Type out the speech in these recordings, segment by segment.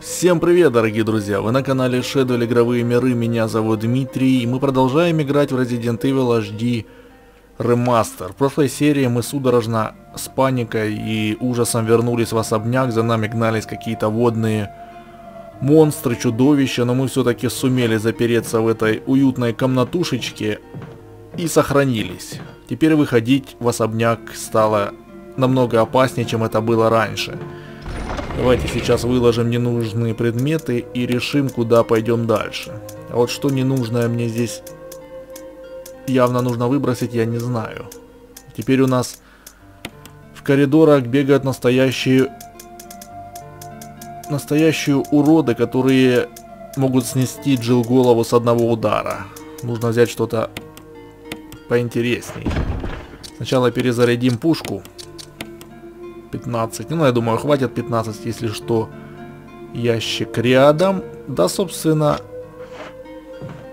Всем привет, дорогие друзья! Вы на канале Shadow Игровые Миры, меня зовут Дмитрий, и мы продолжаем играть в Resident Evil HD Remaster. В прошлой серии мы судорожно с паникой и ужасом вернулись в особняк, за нами гнались какие-то водные монстры, чудовища, но мы все-таки сумели запереться в этой уютной комнатушечке и сохранились. Теперь выходить в особняк стало намного опаснее, чем это было раньше. Давайте сейчас выложим ненужные предметы и решим, куда пойдем дальше. А вот что ненужное мне здесь явно нужно выбросить, я не знаю. Теперь у нас в коридорах бегают настоящие настоящие уроды, которые могут снести Джилл голову с одного удара. Нужно взять что-то поинтересней. Сначала перезарядим пушку. 15. Ну, я думаю, хватит 15, если что. Ящик рядом. Да, собственно,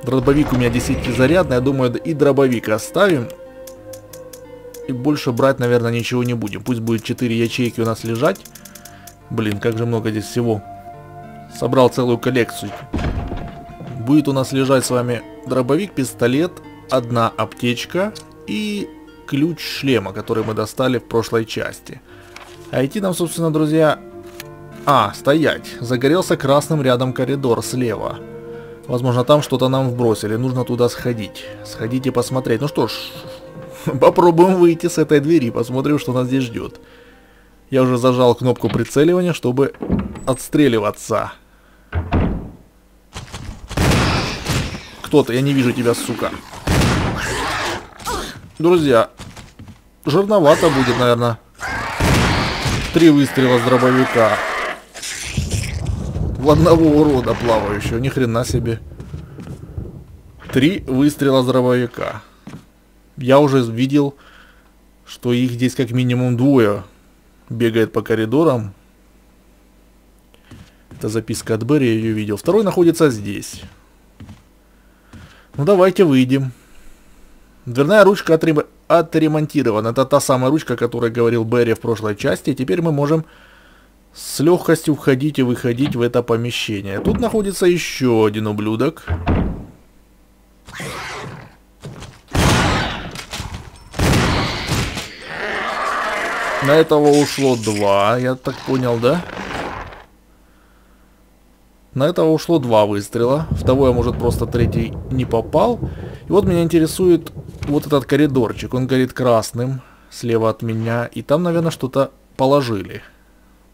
дробовик у меня 10 зарядный. Я думаю, и дробовик оставим. И больше брать, наверное, ничего не будем. Пусть будет 4 ячейки у нас лежать. Блин, как же много здесь всего. Собрал целую коллекцию. Будет у нас лежать с вами дробовик, пистолет, одна аптечка и ключ шлема, который мы достали в прошлой части. А идти нам, собственно, друзья... А, стоять. Загорелся красным рядом коридор слева. Возможно, там что-то нам вбросили. Нужно туда сходить. Сходить и посмотреть. Ну что ж, попробуем выйти с этой двери. Посмотрим, что нас здесь ждет. Я уже зажал кнопку прицеливания, чтобы отстреливаться. Кто-то, я не вижу тебя, сука. Друзья, жирновато будет, наверное. Три выстрела с дробовика. В одного урода плавающего. Ни хрена себе. Три выстрела с дробовика. Я уже видел, что их здесь как минимум двое бегает по коридорам. Это записка от Берри, я ее видел. Второй находится здесь. Ну давайте выйдем. Дверная ручка отрем отремонтирована. Это та самая ручка, о которой говорил Берри в прошлой части. теперь мы можем с легкостью входить и выходить в это помещение. Тут находится еще один ублюдок. На этого ушло два, я так понял, да? На этого ушло два выстрела. В того я, может, просто третий не попал. И вот меня интересует вот этот коридорчик. Он горит красным слева от меня. И там, наверное, что-то положили.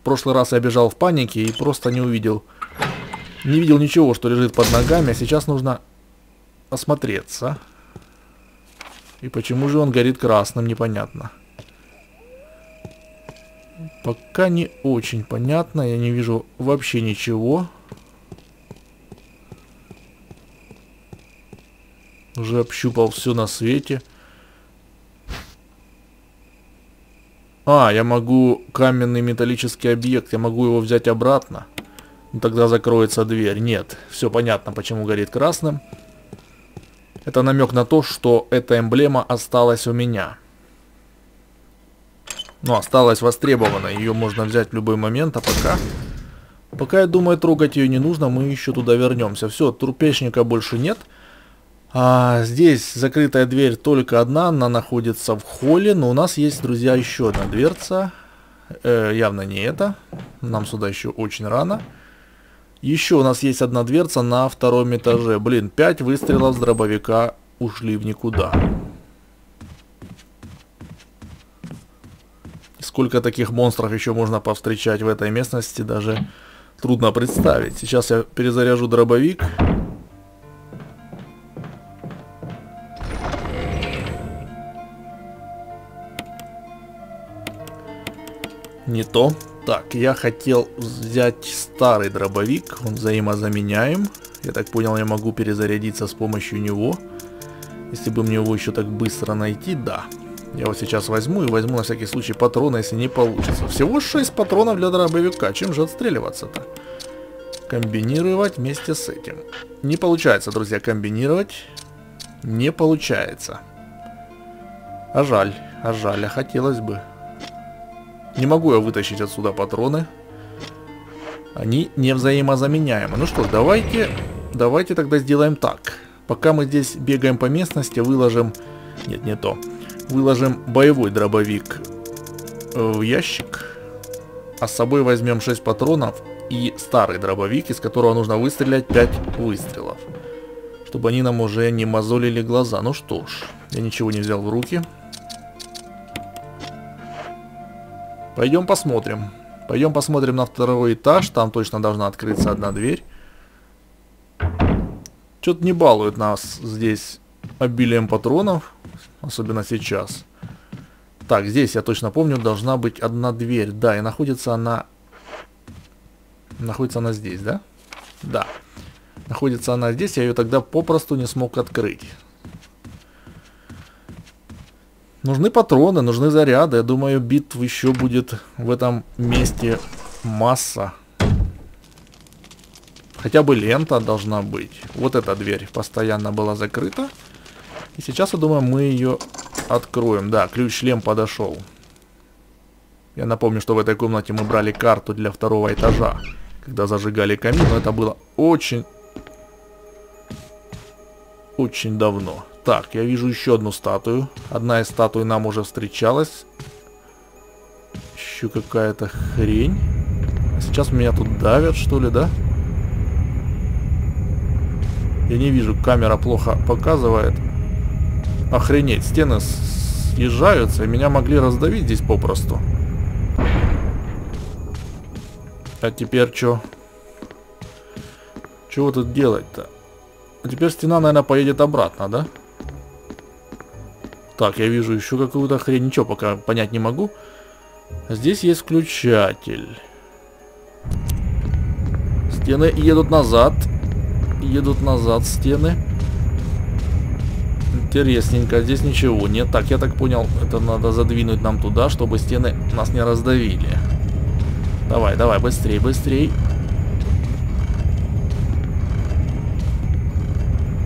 В прошлый раз я бежал в панике и просто не увидел. Не видел ничего, что лежит под ногами. А сейчас нужно осмотреться. И почему же он горит красным, непонятно. Пока не очень понятно. Я не вижу вообще ничего. Уже общупал все на свете. А, я могу каменный металлический объект, я могу его взять обратно. Ну, тогда закроется дверь. Нет, все понятно, почему горит красным. Это намек на то, что эта эмблема осталась у меня. Ну, осталась востребована, ее можно взять в любой момент, а пока... Пока, я думаю, трогать ее не нужно, мы еще туда вернемся. Все, трупешника больше нет. Нет. А, здесь закрытая дверь только одна, она находится в холле, но у нас есть, друзья, еще одна дверца. Э, явно не это, нам сюда еще очень рано. Еще у нас есть одна дверца на втором этаже. Блин, 5 выстрелов с дробовика ушли в никуда. Сколько таких монстров еще можно повстречать в этой местности, даже трудно представить. Сейчас я перезаряжу дробовик. Не то. Так, я хотел взять старый дробовик, он взаимозаменяем. Я так понял, я могу перезарядиться с помощью него. Если бы мне его еще так быстро найти, да. Я его сейчас возьму и возьму на всякий случай патроны, если не получится. Всего 6 патронов для дробовика, чем же отстреливаться-то? Комбинировать вместе с этим. Не получается, друзья, комбинировать. Не получается. А жаль, а жаль, а хотелось бы. Не могу я вытащить отсюда патроны. Они не взаимозаменяемы. Ну что ж, давайте, давайте тогда сделаем так. Пока мы здесь бегаем по местности, выложим... Нет, не то. Выложим боевой дробовик в ящик. А с собой возьмем 6 патронов и старый дробовик, из которого нужно выстрелять 5 выстрелов. Чтобы они нам уже не мозолили глаза. Ну что ж, я ничего не взял в руки. Пойдем посмотрим. Пойдем посмотрим на второй этаж. Там точно должна открыться одна дверь. Что-то не балует нас здесь обилием патронов. Особенно сейчас. Так, здесь, я точно помню, должна быть одна дверь. Да, и находится она... Находится она здесь, да? Да. Находится она здесь, я ее тогда попросту не смог открыть. Нужны патроны, нужны заряды. Я думаю, битв еще будет в этом месте масса. Хотя бы лента должна быть. Вот эта дверь постоянно была закрыта. И сейчас, я думаю, мы ее откроем. Да, ключ-шлем подошел. Я напомню, что в этой комнате мы брали карту для второго этажа. Когда зажигали камин, но это было очень... Очень давно. Так, я вижу еще одну статую. Одна из статуй нам уже встречалась. Еще какая-то хрень. А сейчас меня тут давят, что ли, да? Я не вижу, камера плохо показывает. Охренеть, стены съезжаются, и меня могли раздавить здесь попросту. А теперь что? Чего тут делать-то? А теперь стена, наверное, поедет обратно, да? Так, я вижу еще какую-то хрень. Ничего пока понять не могу. Здесь есть включатель. Стены едут назад едут назад стены. Интересненько, здесь ничего нет. Так, я так понял, это надо задвинуть нам туда, чтобы стены нас не раздавили. Давай, давай, быстрей, быстрей.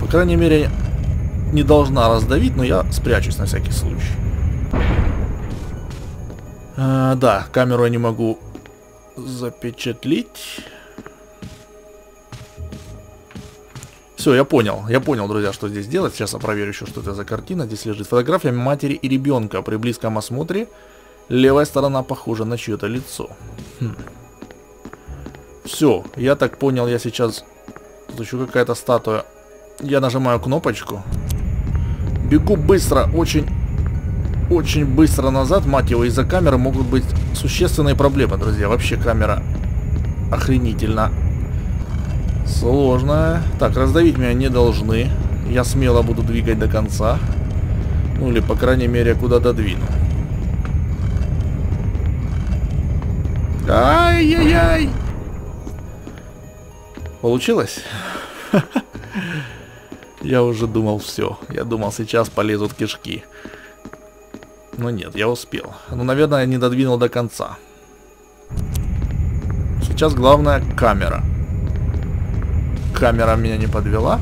По крайней мере, не должна раздавить, но я спрячусь на всякий случай. А, да, камеру я не могу запечатлить. Все, я понял. Я понял, друзья, что здесь делать. Сейчас я проверю еще, что это за картина. Здесь лежит фотография матери и ребенка. При близком осмотре левая сторона похожа на чье-то лицо. Хм. Все, я так понял, я сейчас... Тут еще какая-то статуя. Я нажимаю кнопочку. Бегу быстро, очень... Очень быстро назад, мать его, из-за камеры могут быть существенные проблемы, друзья. Вообще камера охренительно Сложно. Так, раздавить меня не должны. Я смело буду двигать до конца. Ну или, по крайней мере, куда-то двину. Ай-яй-яй! Получилось? Я уже думал все. Я думал, сейчас полезут кишки. Но нет, я успел. Ну, наверное, я не додвинул до конца. Сейчас главное камера камера меня не подвела.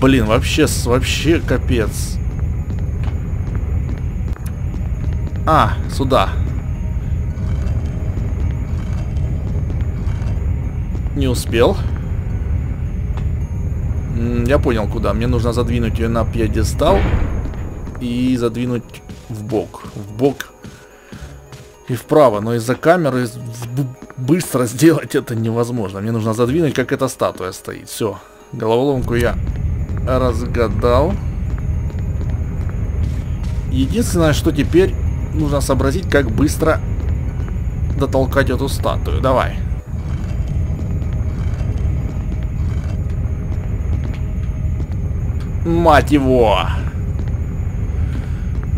Блин, вообще, вообще капец. А, сюда. Не успел. Я понял, куда. Мне нужно задвинуть ее на пьедестал и задвинуть в бок. В бок и вправо, но из-за камеры быстро сделать это невозможно. Мне нужно задвинуть, как эта статуя стоит. Все, головоломку я разгадал. Единственное, что теперь нужно сообразить, как быстро дотолкать эту статую. Давай. Мать его!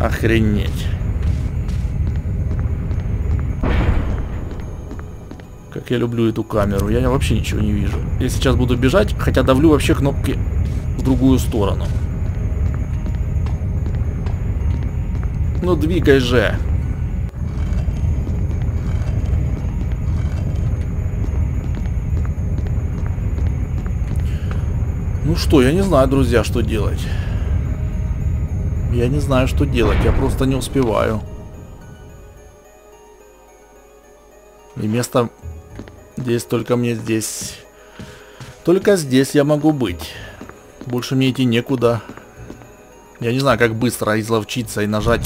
Охренеть. Как я люблю эту камеру. Я вообще ничего не вижу. Я сейчас буду бежать, хотя давлю вообще кнопки в другую сторону. Ну двигай же. Ну что, я не знаю, друзья, что делать. Я не знаю, что делать. Я просто не успеваю. И место Здесь только мне здесь... Только здесь я могу быть. Больше мне идти некуда. Я не знаю, как быстро изловчиться и нажать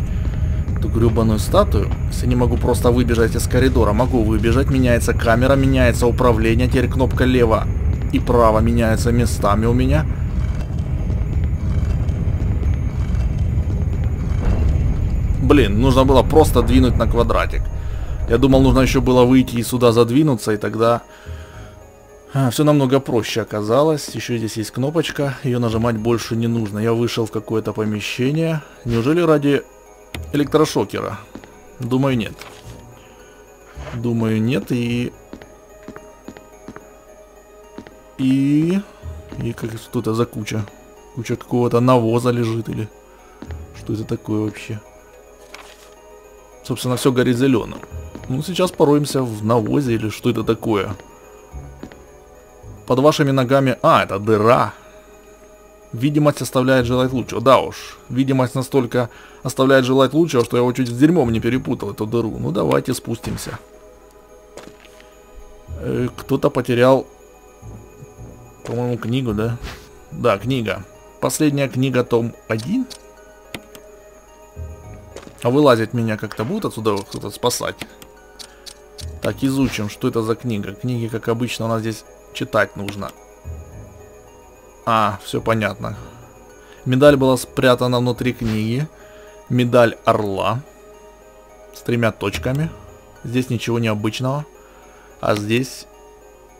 эту гребаную статую. Если не могу просто выбежать из коридора. Могу выбежать, меняется камера, меняется управление. Теперь кнопка лево и право меняются местами у меня. Блин, нужно было просто двинуть на квадратик. Я думал, нужно еще было выйти и сюда задвинуться, и тогда... А, все намного проще оказалось. Еще здесь есть кнопочка. Ее нажимать больше не нужно. Я вышел в какое-то помещение. Неужели ради электрошокера? Думаю, нет. Думаю, нет. И... И... И как что это за куча? Куча какого-то навоза лежит или... Что это такое вообще? Собственно, все горит зеленым. Ну, сейчас пороемся в навозе или что это такое. Под вашими ногами... А, это дыра. Видимость оставляет желать лучшего. Да уж, видимость настолько оставляет желать лучшего, что я его чуть с дерьмом не перепутал, эту дыру. Ну, давайте спустимся. Э, Кто-то потерял, по-моему, книгу, да? Да, книга. Последняя книга, том 1. А вылазить меня как-то будут отсюда кто-то спасать? Так, изучим, что это за книга. Книги, как обычно, у нас здесь читать нужно. А, все понятно. Медаль была спрятана внутри книги. Медаль орла. С тремя точками. Здесь ничего необычного. А здесь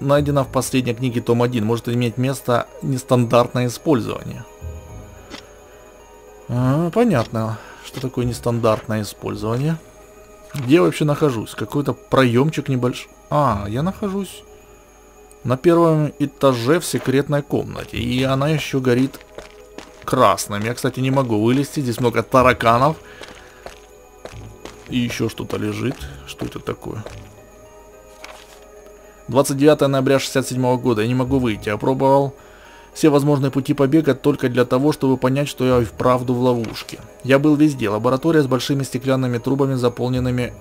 найдено в последней книге том 1. Может иметь место нестандартное использование. А, понятно что такое нестандартное использование. Где я вообще нахожусь? Какой-то проемчик небольшой. А, я нахожусь на первом этаже в секретной комнате. И она еще горит красным. Я, кстати, не могу вылезти. Здесь много тараканов. И еще что-то лежит. Что это такое? 29 ноября 67 года. Я не могу выйти. Я пробовал все возможные пути побега только для того, чтобы понять, что я вправду в ловушке. Я был везде. Лаборатория с большими стеклянными трубами, заполненными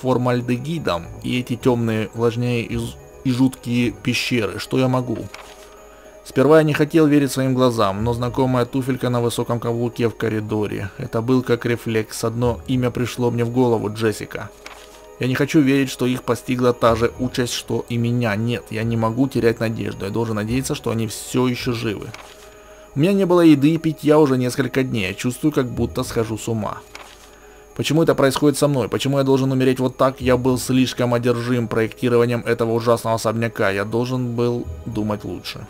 формальдегидом, и эти темные, влажнее и, и жуткие пещеры. Что я могу? Сперва я не хотел верить своим глазам, но знакомая туфелька на высоком каблуке в коридоре. Это был как рефлекс. Одно имя пришло мне в голову – Джессика. Я не хочу верить, что их постигла та же участь, что и меня. Нет, я не могу терять надежду. Я должен надеяться, что они все еще живы. У меня не было еды и питья уже несколько дней. Я чувствую, как будто схожу с ума. Почему это происходит со мной? Почему я должен умереть вот так? Я был слишком одержим проектированием этого ужасного особняка. Я должен был думать лучше.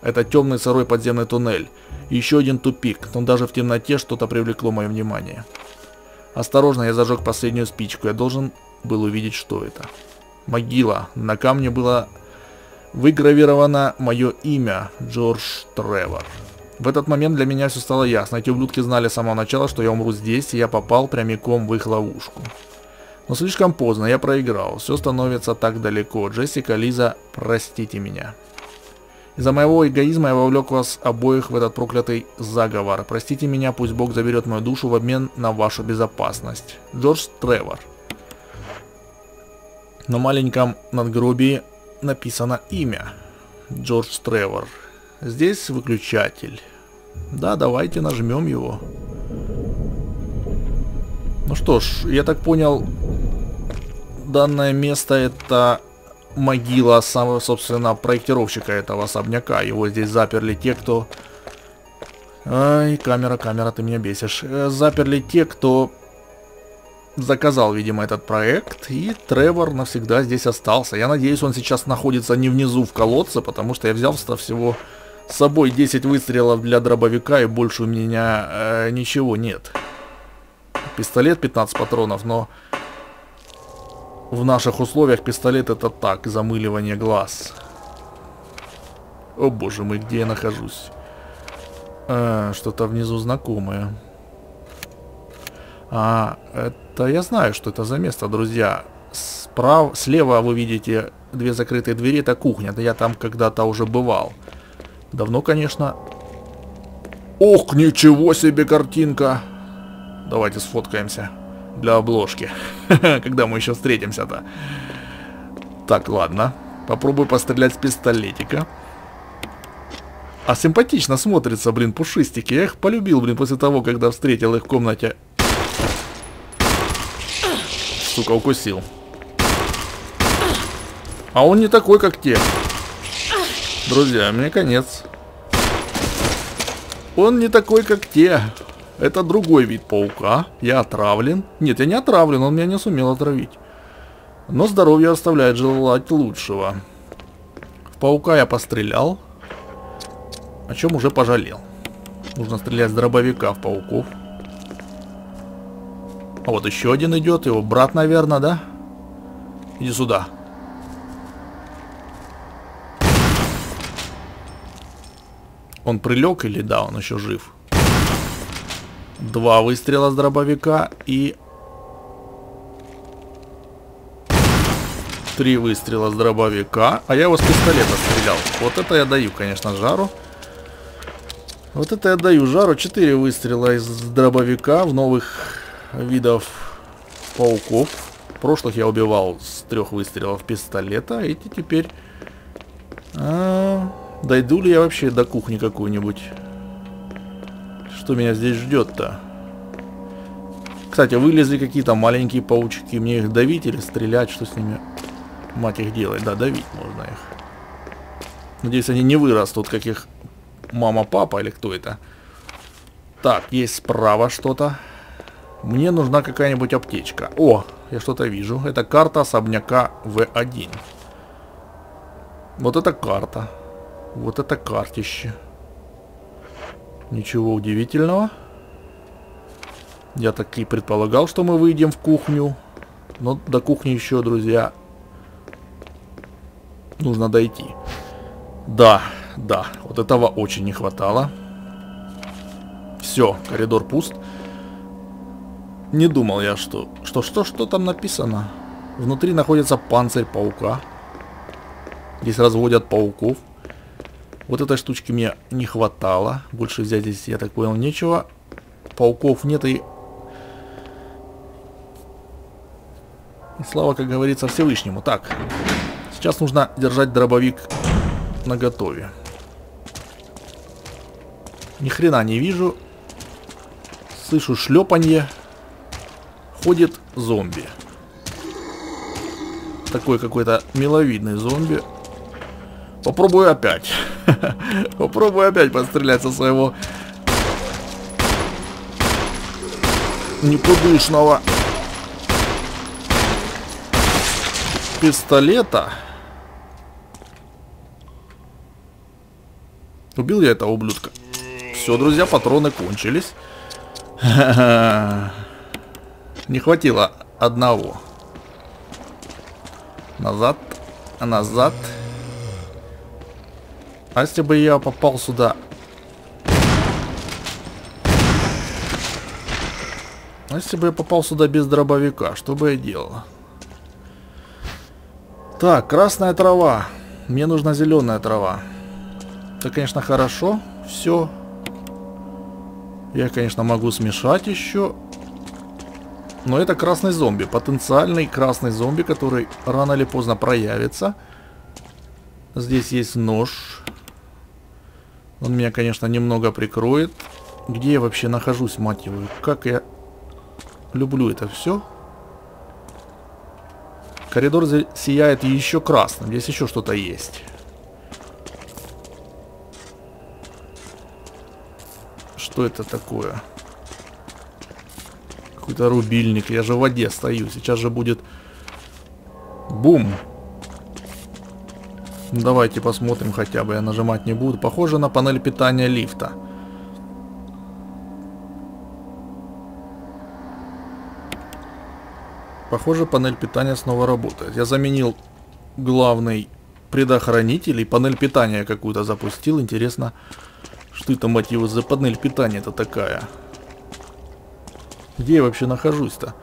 Это темный сырой подземный туннель. Еще один тупик, но даже в темноте что-то привлекло мое внимание. Осторожно, я зажег последнюю спичку. Я должен был увидеть, что это. Могила. На камне было выгравировано мое имя, Джордж Тревор. В этот момент для меня все стало ясно. Эти ублюдки знали с самого начала, что я умру здесь, и я попал прямиком в их ловушку. Но слишком поздно, я проиграл. Все становится так далеко. Джессика, Лиза, простите меня. Из-за моего эгоизма я вовлек вас обоих в этот проклятый заговор. Простите меня, пусть Бог заберет мою душу в обмен на вашу безопасность. Джордж Тревор. На маленьком надгробии написано имя. Джордж Тревор. Здесь выключатель. Да, давайте нажмем его. Ну что ж, я так понял, данное место это могила самого, собственно, проектировщика этого особняка. Его здесь заперли те, кто... Ай, камера, камера, ты меня бесишь. Э, заперли те, кто заказал, видимо, этот проект, и Тревор навсегда здесь остался. Я надеюсь, он сейчас находится не внизу в колодце, потому что я взял всего с собой 10 выстрелов для дробовика, и больше у меня э, ничего нет. Пистолет 15 патронов, но в наших условиях пистолет это так, замыливание глаз. О боже мой, где я нахожусь? Э, Что-то внизу знакомое. А, это я знаю, что это за место, друзья. Справа, слева вы видите две закрытые двери, это кухня. Да я там когда-то уже бывал. Давно, конечно. Ох, ничего себе картинка. Давайте сфоткаемся для обложки. Когда мы еще встретимся-то. Так, ладно. Попробую пострелять с пистолетика. А симпатично смотрится, блин, пушистики. Я их полюбил, блин, после того, когда встретил их в комнате. Сука, укусил. А он не такой, как те. Друзья, мне конец. Он не такой, как те. Это другой вид паука. Я отравлен. Нет, я не отравлен, он меня не сумел отравить. Но здоровье оставляет желать лучшего. В паука я пострелял. О чем уже пожалел. Нужно стрелять с дробовика в пауков. А вот еще один идет. Его брат, наверное, да? Иди сюда. Он прилег или да, он еще жив? Два выстрела с дробовика и Три выстрела с дробовика. А я его с пистолета стрелял. Вот это я даю, конечно, жару. Вот это я даю жару. Четыре выстрела из дробовика в новых видов пауков. Прошлых я убивал с трех выстрелов пистолета. Эти теперь... А, дойду ли я вообще до кухни какую-нибудь? Что меня здесь ждет-то? Кстати, вылезли какие-то маленькие паучки. Мне их давить или стрелять? Что с ними? Мать их делает. Да, давить можно их. Надеюсь, они не вырастут, как их мама, папа или кто это. Так, есть справа что-то. Мне нужна какая-нибудь аптечка. О, я что-то вижу. Это карта особняка В1. Вот это карта. Вот это картище. Ничего удивительного. Я так и предполагал, что мы выйдем в кухню. Но до кухни еще, друзья, нужно дойти. Да, да, вот этого очень не хватало. Все, коридор пуст. Не думал я, что... Что, что, что там написано? Внутри находится панцирь паука. Здесь разводят пауков. Вот этой штучки мне не хватало. Больше взять здесь, я так понял, нечего. Пауков нет и... И слава, как говорится, Всевышнему. Так, Сейчас нужно держать дробовик на готове. Ни хрена не вижу. Слышу шлепанье. Ходит зомби. Такой какой-то миловидный зомби. Попробую опять. Попробую опять пострелять со своего никудышного пистолета. Убил я этого ублюдка. Все, друзья, патроны кончились. Не хватило одного. Назад. Назад. А если бы я попал сюда... А если бы я попал сюда без дробовика, что бы я делал? Так, красная трава. Мне нужна зеленая трава. Это, конечно, хорошо. Все. Я, конечно, могу смешать еще. Но это красный зомби. Потенциальный красный зомби, который рано или поздно проявится. Здесь есть нож. Он меня, конечно, немного прикроет. Где я вообще нахожусь, мать его? Как я люблю это все. Коридор сияет еще красным. Здесь еще что-то есть. Что это такое? Какой-то рубильник. Я же в воде стою. Сейчас же будет... Бум! Давайте посмотрим хотя бы. Я нажимать не буду. Похоже на панель питания лифта. Похоже, панель питания снова работает. Я заменил главный предохранитель и панель питания какую-то запустил. Интересно, что это, его, за панель питания-то такая? Где я вообще нахожусь-то?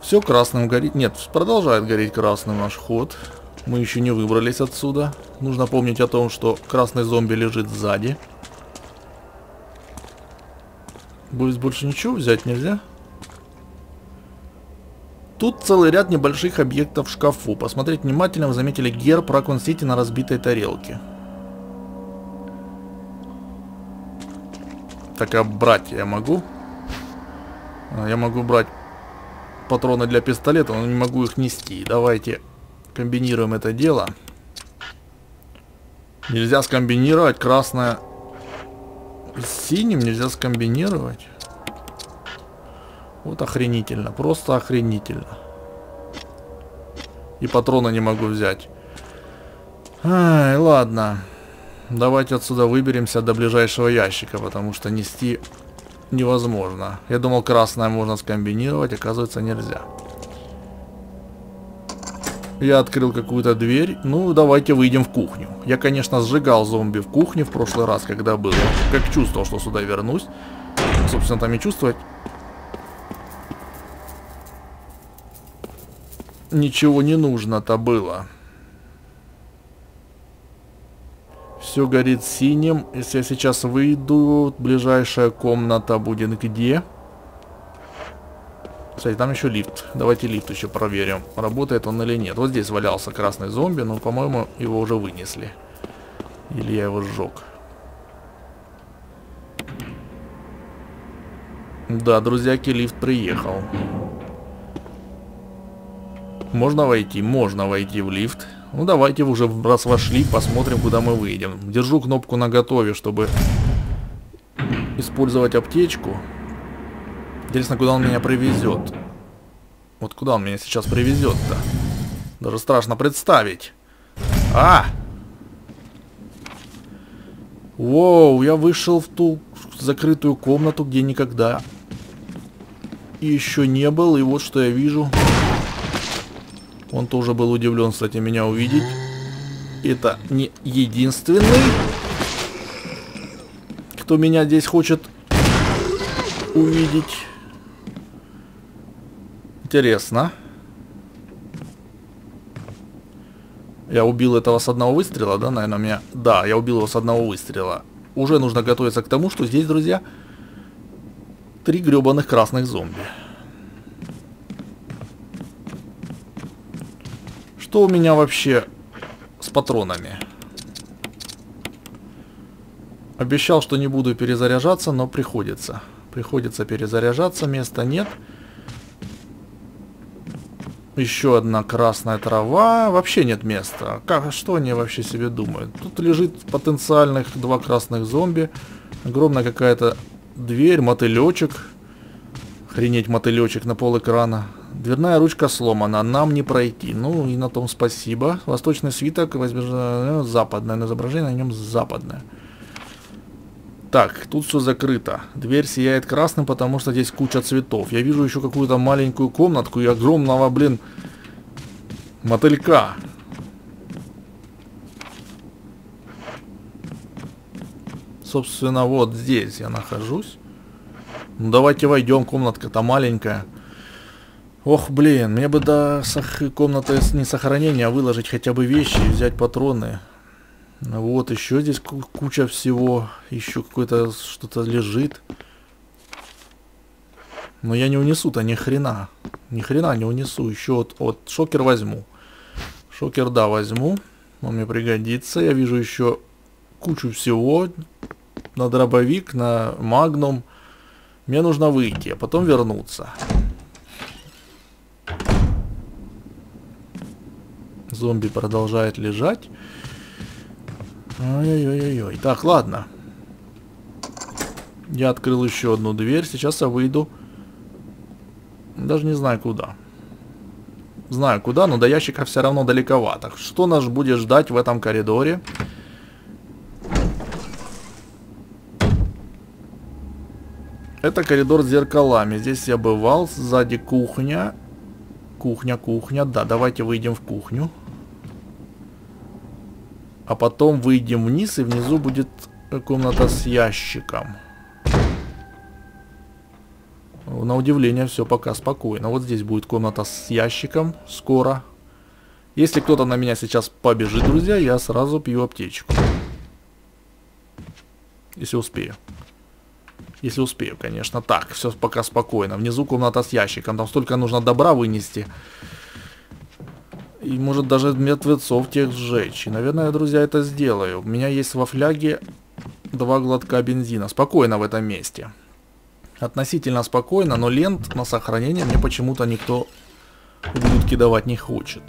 Все красным горит. Нет, продолжает гореть красным наш ход. Мы еще не выбрались отсюда. Нужно помнить о том, что красный зомби лежит сзади. Будет больше ничего взять нельзя? Тут целый ряд небольших объектов в шкафу. Посмотреть внимательно, вы заметили герб Ракон Сити на разбитой тарелке. Так, а брать я могу? А, я могу брать патроны для пистолета, но не могу их нести. Давайте комбинируем это дело. Нельзя скомбинировать красное с синим, нельзя скомбинировать. Вот охренительно, просто охренительно. И патроны не могу взять. Ай, ладно. Давайте отсюда выберемся до ближайшего ящика, потому что нести невозможно. Я думал, красное можно скомбинировать, оказывается, нельзя. Я открыл какую-то дверь. Ну, давайте выйдем в кухню. Я, конечно, сжигал зомби в кухне в прошлый раз, когда был. Как чувствовал, что сюда вернусь. Собственно, там и чувствовать. Ничего не нужно-то было. Все горит синим. Если я сейчас выйду, ближайшая комната будет где? Кстати, там еще лифт. Давайте лифт еще проверим, работает он или нет. Вот здесь валялся красный зомби, но, по-моему, его уже вынесли. Или я его сжег. Да, друзьяки, лифт приехал. Можно войти? Можно войти в лифт. Ну, давайте уже раз вошли, посмотрим, куда мы выйдем. Держу кнопку на готове, чтобы использовать аптечку. Интересно, куда он меня привезет. Вот куда он меня сейчас привезет-то? Даже страшно представить. А! Воу, я вышел в ту закрытую комнату, где никогда еще не был. И вот что я вижу. Он тоже был удивлен, кстати, меня увидеть. Это не единственный, кто меня здесь хочет увидеть. Интересно. Я убил этого с одного выстрела, да, наверное, меня... Да, я убил его с одного выстрела. Уже нужно готовиться к тому, что здесь, друзья, три гребаных красных зомби. Что у меня вообще с патронами? Обещал, что не буду перезаряжаться, но приходится. Приходится перезаряжаться, места нет. Еще одна красная трава. Вообще нет места. Как, что они вообще себе думают? Тут лежит потенциальных два красных зомби. Огромная какая-то дверь, мотылечек. Охренеть, мотылечек на пол экрана. Дверная ручка сломана, нам не пройти. Ну и на том спасибо. Восточный свиток, возможно, западное, на изображение на нем западное. Так, тут все закрыто. Дверь сияет красным, потому что здесь куча цветов. Я вижу еще какую-то маленькую комнатку и огромного, блин, мотылька. Собственно, вот здесь я нахожусь. Ну, давайте войдем, комнатка-то маленькая. Ох, блин, мне бы до сох... комнаты не сохранения, а выложить хотя бы вещи и взять патроны. Вот, еще здесь куча всего. Еще какое-то что-то лежит. Но я не унесу-то ни хрена. Ни хрена не унесу. Еще вот, вот шокер возьму. Шокер, да, возьму. Он мне пригодится. Я вижу еще кучу всего. На дробовик, на магнум. Мне нужно выйти, а потом вернуться. Зомби продолжает лежать. Ой-ой-ой-ой. Так, ладно. Я открыл еще одну дверь. Сейчас я выйду. Даже не знаю куда. Знаю куда, но до ящика все равно далековато. Что нас будет ждать в этом коридоре? Это коридор с зеркалами. Здесь я бывал. Сзади кухня. Кухня, кухня. Да, давайте выйдем в кухню. А потом выйдем вниз, и внизу будет комната с ящиком. На удивление все пока спокойно. Вот здесь будет комната с ящиком скоро. Если кто-то на меня сейчас побежит, друзья, я сразу пью аптечку. Если успею. Если успею, конечно. Так, все пока спокойно. Внизу комната с ящиком. Там столько нужно добра вынести. И может даже мертвецов тех сжечь. И, наверное, друзья, это сделаю. У меня есть во фляге два глотка бензина. Спокойно в этом месте. Относительно спокойно, но лент на сохранение мне почему-то никто ублюдки давать не хочет.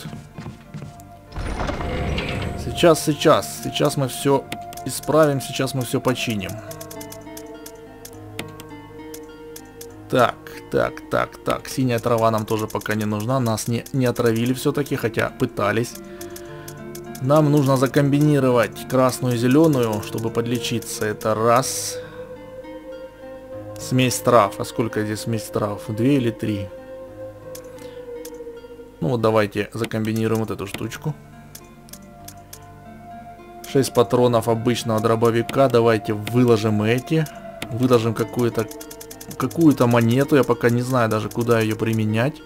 Сейчас, сейчас, сейчас мы все исправим, сейчас мы все починим. Так, так, так, так. Синяя трава нам тоже пока не нужна. Нас не, не отравили все-таки, хотя пытались. Нам нужно закомбинировать красную и зеленую, чтобы подлечиться. Это раз. Смесь трав. А сколько здесь смесь трав? Две или три? Ну вот давайте закомбинируем вот эту штучку. 6 патронов обычного дробовика. Давайте выложим эти. Выложим какую-то какую-то монету. Я пока не знаю даже, куда ее применять.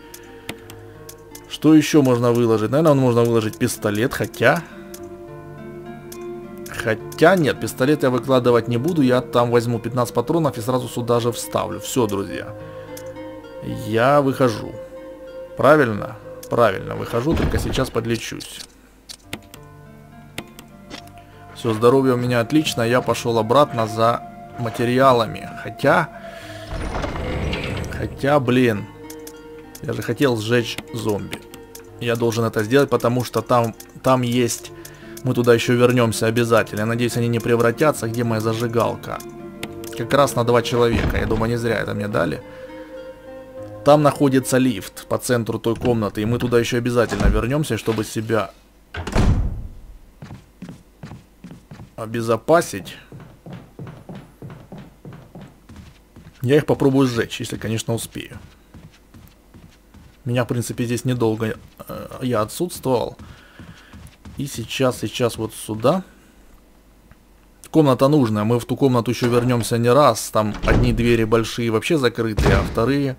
Что еще можно выложить? Наверное, можно выложить пистолет, хотя... Хотя нет, пистолет я выкладывать не буду. Я там возьму 15 патронов и сразу сюда же вставлю. Все, друзья. Я выхожу. Правильно? Правильно, выхожу, только сейчас подлечусь. Все, здоровье у меня отлично. Я пошел обратно за материалами. Хотя... Хотя, блин, я же хотел сжечь зомби. Я должен это сделать, потому что там, там есть... Мы туда еще вернемся обязательно. Я надеюсь, они не превратятся. Где моя зажигалка? Как раз на два человека. Я думаю, не зря это мне дали. Там находится лифт по центру той комнаты. И мы туда еще обязательно вернемся, чтобы себя обезопасить. Я их попробую сжечь, если, конечно, успею. Меня, в принципе, здесь недолго э, я отсутствовал. И сейчас, сейчас вот сюда. Комната нужная. Мы в ту комнату еще вернемся не раз. Там одни двери большие вообще закрытые, а вторые...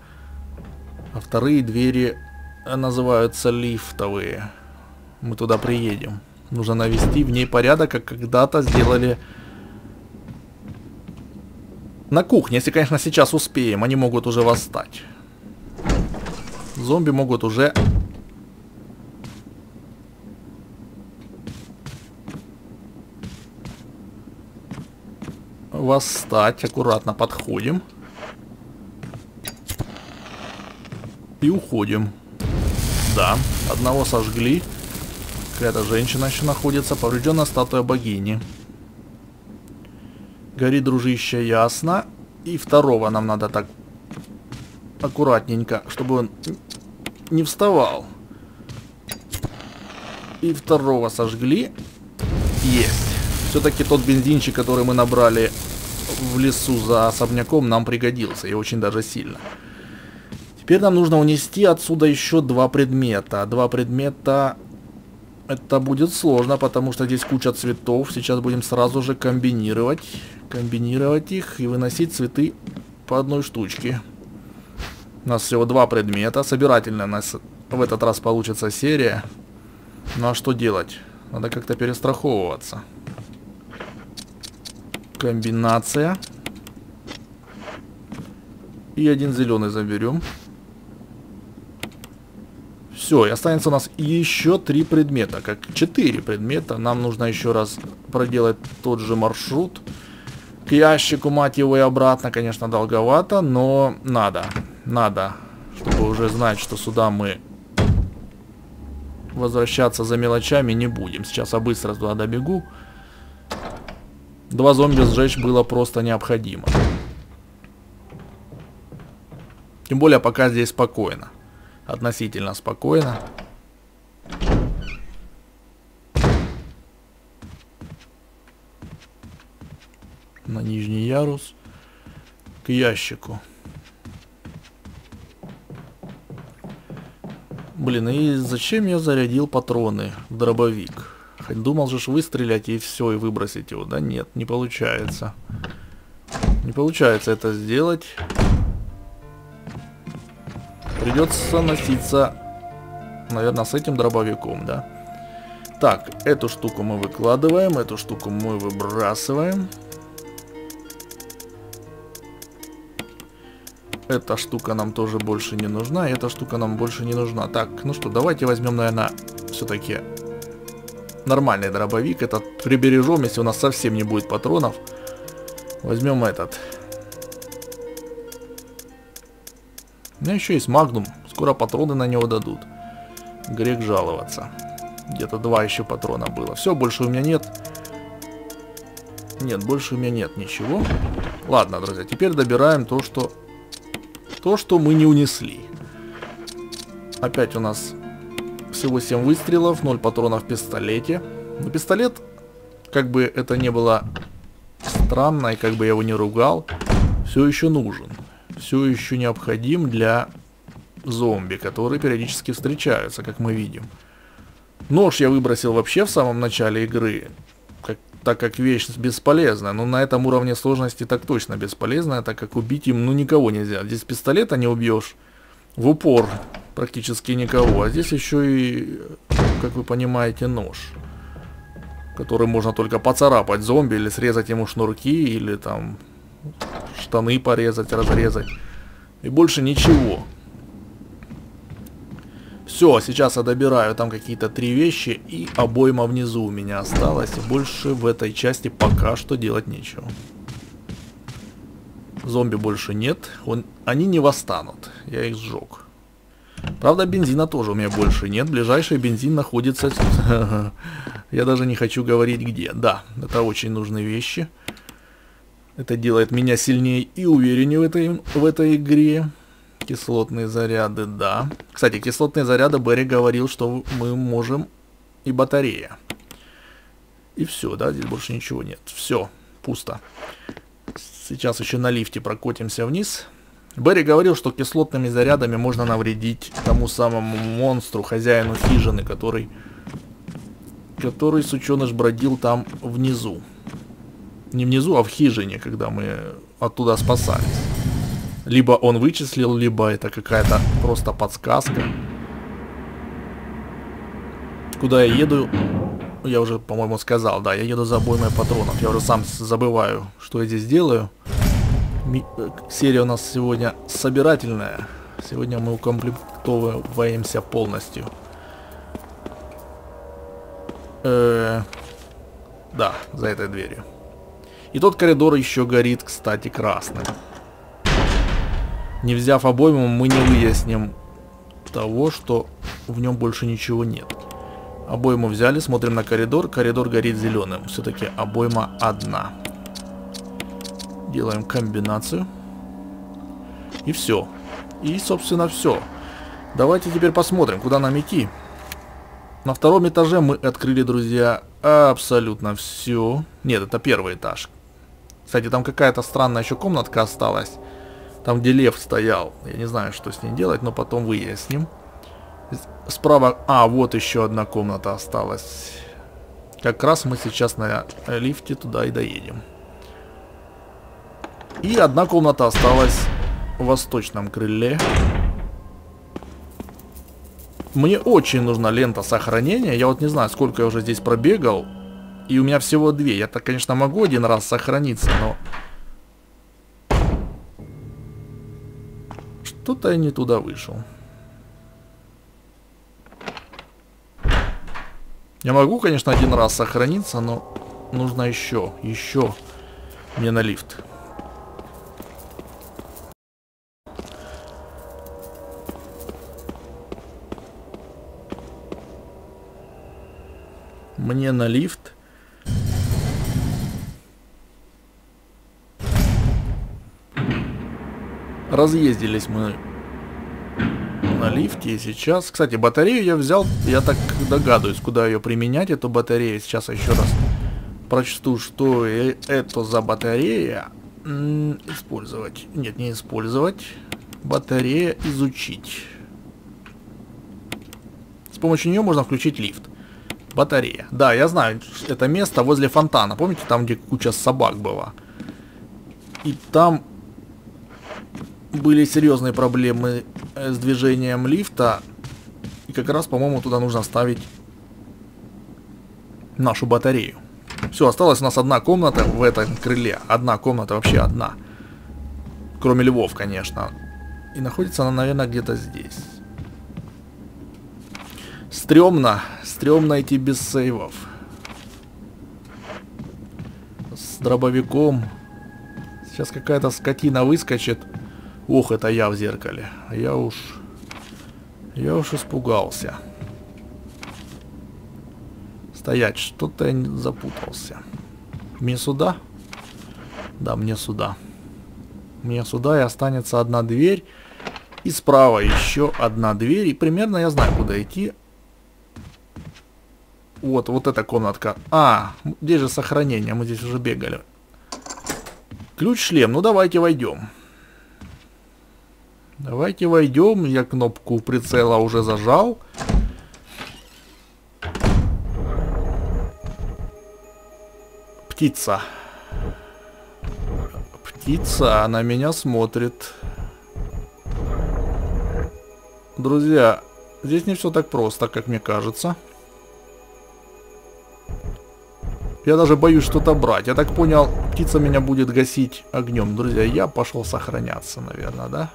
А вторые двери называются лифтовые. Мы туда приедем. Нужно навести в ней порядок, как когда-то сделали на кухне, если, конечно, сейчас успеем, они могут уже восстать. Зомби могут уже... Восстать. Аккуратно подходим. И уходим. Да, одного сожгли. Какая-то женщина еще находится. Поврежденная статуя богини. Гори, дружище, ясно. И второго нам надо так аккуратненько, чтобы он не вставал. И второго сожгли. Есть. Все-таки тот бензинчик, который мы набрали в лесу за особняком, нам пригодился. И очень даже сильно. Теперь нам нужно унести отсюда еще два предмета. Два предмета... Это будет сложно, потому что здесь куча цветов. Сейчас будем сразу же комбинировать комбинировать их и выносить цветы по одной штучке. У нас всего два предмета. Собирательная у нас в этот раз получится серия. Ну а что делать? Надо как-то перестраховываться. Комбинация. И один зеленый заберем. Все, и останется у нас еще три предмета. Как четыре предмета. Нам нужно еще раз проделать тот же маршрут к ящику, мать его, и обратно, конечно, долговато, но надо, надо, чтобы уже знать, что сюда мы возвращаться за мелочами не будем. Сейчас я быстро туда добегу. Два зомби сжечь было просто необходимо. Тем более, пока здесь спокойно. Относительно спокойно. На нижний ярус к ящику. Блин, и зачем я зарядил патроны в дробовик? Думал же выстрелять и все, и выбросить его. Да нет, не получается. Не получается это сделать. Придется носиться, наверное, с этим дробовиком, да? Так, эту штуку мы выкладываем, эту штуку мы выбрасываем. Эта штука нам тоже больше не нужна, эта штука нам больше не нужна. Так, ну что, давайте возьмем, наверное, все-таки нормальный дробовик. Этот прибережем, если у нас совсем не будет патронов. Возьмем этот. У меня еще есть магнум. Скоро патроны на него дадут. Грех жаловаться. Где-то два еще патрона было. Все, больше у меня нет. Нет, больше у меня нет ничего. Ладно, друзья, теперь добираем то, что... То, что мы не унесли. Опять у нас всего 7 выстрелов, 0 патронов в пистолете. Но пистолет, как бы это не было странно, и как бы я его не ругал, все еще нужен. Все еще необходим для зомби, которые периодически встречаются, как мы видим. Нож я выбросил вообще в самом начале игры, так как вещь бесполезная. Но на этом уровне сложности так точно бесполезная, так как убить им ну никого нельзя. Здесь пистолета не убьешь в упор практически никого. А здесь еще и, как вы понимаете, нож. Который можно только поцарапать зомби или срезать ему шнурки, или там штаны порезать, разрезать. И больше ничего. Все, сейчас я добираю там какие-то три вещи, и обойма внизу у меня осталась. Больше в этой части пока что делать нечего. Зомби больше нет, он, они не восстанут, я их сжег. Правда, бензина тоже у меня больше нет. Ближайший бензин находится... Я даже не хочу говорить где. Да, это очень нужные вещи. Это делает меня сильнее и увереннее в этой, в этой игре. Кислотные заряды, да. Кстати, кислотные заряды Берри говорил, что мы можем и батарея. И все, да, здесь больше ничего нет. Все, пусто. Сейчас еще на лифте прокотимся вниз. Берри говорил, что кислотными зарядами можно навредить тому самому монстру, хозяину хижины, который, который сученыш бродил там внизу. Не внизу, а в хижине, когда мы оттуда спасались. Либо он вычислил, либо это какая-то просто подсказка. Куда я еду, я уже, по-моему, сказал, да, я еду за обоймой патронов. Я уже сам забываю, что я здесь делаю. Ми серия у нас сегодня собирательная. Сегодня мы укомплектовываемся полностью. Э -э да, за этой дверью. И тот коридор еще горит, кстати, красным. Не взяв обойму, мы не выясним того, что в нем больше ничего нет. Обойму взяли, смотрим на коридор. Коридор горит зеленым. Все-таки обойма одна. Делаем комбинацию. И все. И, собственно, все. Давайте теперь посмотрим, куда нам идти. На втором этаже мы открыли, друзья, абсолютно все. Нет, это первый этаж. Кстати, там какая-то странная еще комнатка осталась. Там, где лев стоял. Я не знаю, что с ней делать, но потом выясним. Справа... А, вот еще одна комната осталась. Как раз мы сейчас на лифте туда и доедем. И одна комната осталась в восточном крыле. Мне очень нужна лента сохранения. Я вот не знаю, сколько я уже здесь пробегал. И у меня всего две. Я-то, конечно, могу один раз сохраниться, но... Что-то я не туда вышел. Я могу, конечно, один раз сохраниться, но нужно еще, еще мне на лифт. Мне на лифт. Разъездились мы на лифте и сейчас... Кстати, батарею я взял, я так догадываюсь, куда ее применять, эту батарею. Сейчас еще раз прочту, что это за батарея. Использовать. Нет, не использовать. Батарея изучить. С помощью нее можно включить лифт. Батарея. Да, я знаю, это место возле фонтана. Помните, там, где куча собак была? И там были серьезные проблемы э, с движением лифта. И как раз, по-моему, туда нужно ставить нашу батарею. Все, осталась у нас одна комната в этом крыле. Одна комната, вообще одна. Кроме львов, конечно. И находится она, наверное, где-то здесь. Стремно. Стремно идти без сейвов. С дробовиком. Сейчас какая-то скотина выскочит. Ох, это я в зеркале. Я уж... Я уж испугался. Стоять, что-то я запутался. Мне сюда? Да, мне сюда. Мне сюда и останется одна дверь. И справа еще одна дверь. И примерно я знаю, куда идти. Вот, вот эта комнатка. А, здесь же сохранение, мы здесь уже бегали. Ключ-шлем, ну давайте войдем. Давайте войдем. Я кнопку прицела уже зажал. Птица. Птица, она меня смотрит. Друзья, здесь не все так просто, как мне кажется. Я даже боюсь что-то брать. Я так понял, птица меня будет гасить огнем. Друзья, я пошел сохраняться, наверное, да?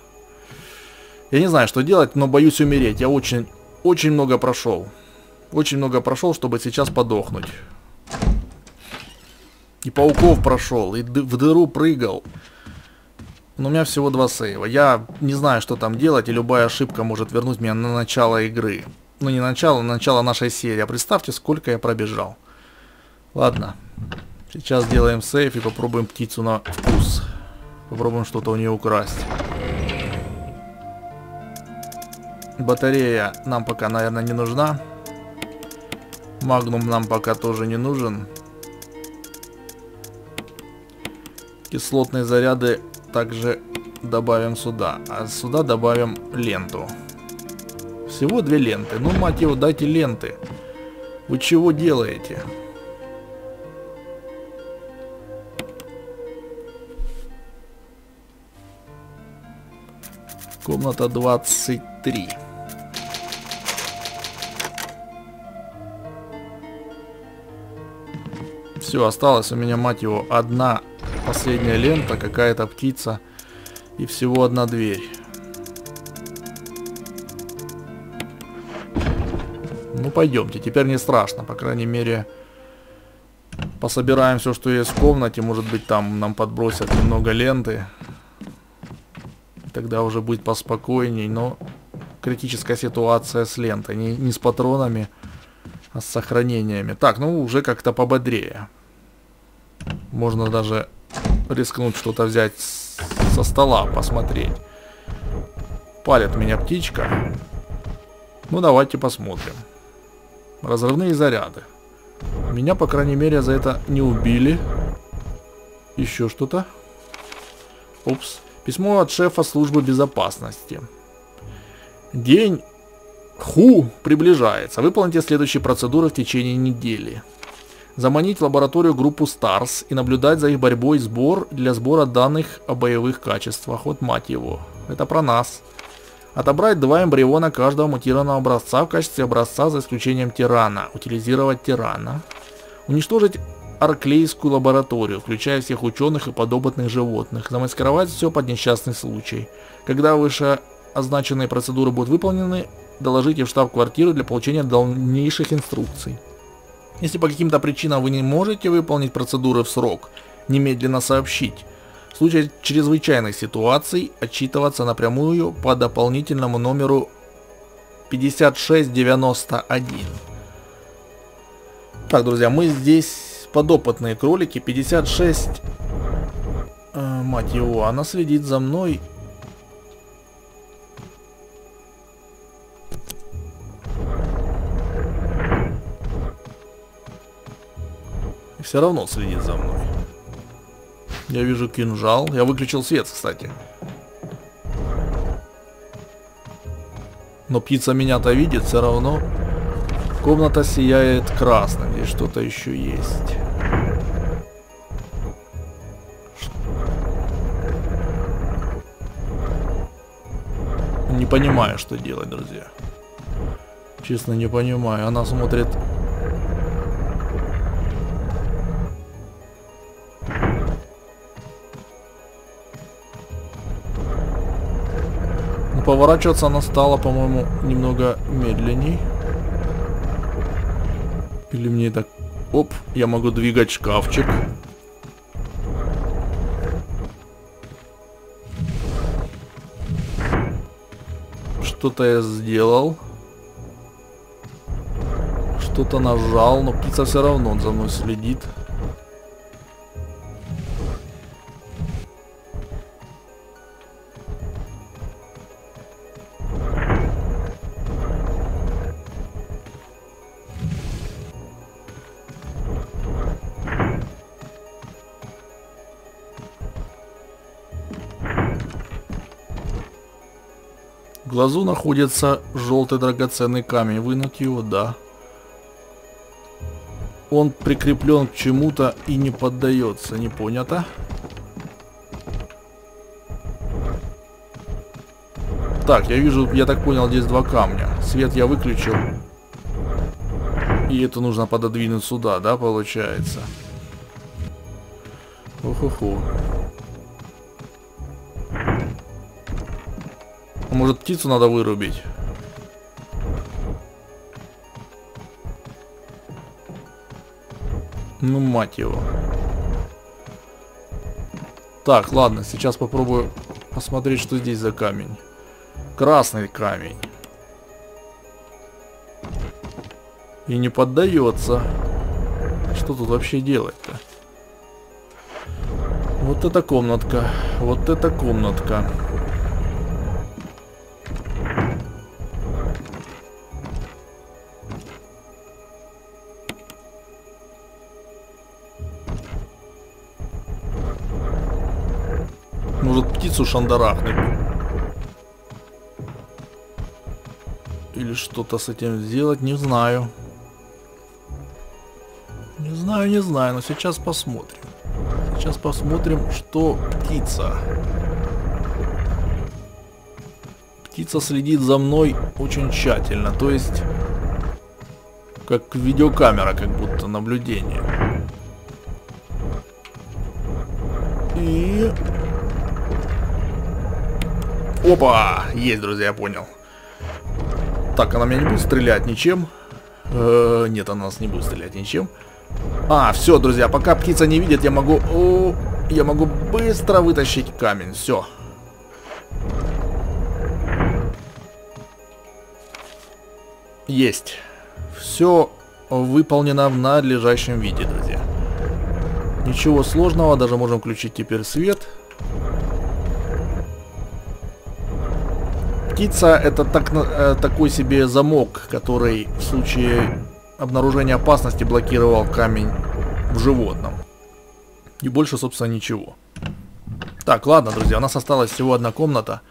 Я не знаю, что делать, но боюсь умереть. Я очень, очень много прошел. Очень много прошел, чтобы сейчас подохнуть. И пауков прошел, и в дыру прыгал. Но у меня всего два сейва. Я не знаю, что там делать, и любая ошибка может вернуть меня на начало игры. Ну не начало, а начало нашей серии. А представьте, сколько я пробежал. Ладно. Сейчас сделаем сейф и попробуем птицу на вкус. Попробуем что-то у нее украсть. Батарея нам пока, наверное, не нужна. Магнум нам пока тоже не нужен. Кислотные заряды также добавим сюда. А сюда добавим ленту. Всего две ленты. Ну, мать его, дайте ленты. Вы чего делаете? Комната 23. Все, осталось у меня, мать его, одна последняя лента, какая-то птица и всего одна дверь. Ну, пойдемте, теперь не страшно, по крайней мере, пособираем все, что есть в комнате, может быть, там нам подбросят немного ленты, тогда уже будет поспокойней, но критическая ситуация с лентой, не, не с патронами, а с сохранениями. Так, ну, уже как-то пободрее. Можно даже рискнуть что-то взять со стола, посмотреть. Палит меня птичка. Ну, давайте посмотрим. Разрывные заряды. Меня, по крайней мере, за это не убили. Еще что-то. Упс. Письмо от шефа службы безопасности. День Ху приближается. Выполните следующие процедуры в течение недели заманить в лабораторию группу STARS и наблюдать за их борьбой сбор для сбора данных о боевых качествах. Вот мать его. Это про нас. Отобрать два эмбриона каждого мутированного образца в качестве образца за исключением тирана. Утилизировать тирана. Уничтожить арклейскую лабораторию, включая всех ученых и подопытных животных. Замаскировать все под несчастный случай. Когда выше означенные процедуры будут выполнены, доложите в штаб-квартиру для получения дальнейших инструкций. Если по каким-то причинам вы не можете выполнить процедуры в срок, немедленно сообщить. В случае чрезвычайных ситуаций отчитываться напрямую по дополнительному номеру 5691. Так, друзья, мы здесь подопытные кролики. 56... Э, мать его, она следит за мной все равно следит за мной. Я вижу кинжал. Я выключил свет, кстати. Но птица меня-то видит, все равно. Комната сияет красным. Здесь что-то еще есть. Не понимаю, что делать, друзья. Честно, не понимаю. Она смотрит поворачиваться она стала, по-моему, немного медленней. Или мне так... Оп, я могу двигать шкафчик. Что-то я сделал. Что-то нажал, но птица все равно за мной следит. Глазу находится желтый драгоценный камень. Вынуть его, да. Он прикреплен к чему-то и не поддается. Не понято. Так, я вижу, я так понял, здесь два камня. Свет я выключил. И это нужно пододвинуть сюда, да, получается? Ох-охо. Может птицу надо вырубить? Ну, мать его. Так, ладно, сейчас попробую посмотреть, что здесь за камень. Красный камень. И не поддается. Что тут вообще делать-то? Вот эта комнатка. Вот эта комнатка. Птицу шандарахнуть. Или что-то с этим сделать, не знаю. Не знаю, не знаю, но сейчас посмотрим. Сейчас посмотрим, что птица. Птица следит за мной очень тщательно, то есть как видеокамера, как будто наблюдение. И Опа! Есть, друзья, я понял. Так, она меня не будет стрелять ничем. Э нет, она нас не будет стрелять ничем. А, все, друзья, пока птица не видит, я могу... О, я могу быстро вытащить камень. Все. Есть. Все выполнено в надлежащем виде, друзья. Ничего сложного, даже можем включить теперь свет. Птица это так, э, такой себе замок, который в случае обнаружения опасности блокировал камень в животном. И больше, собственно, ничего. Так, ладно, друзья, у нас осталась всего одна комната.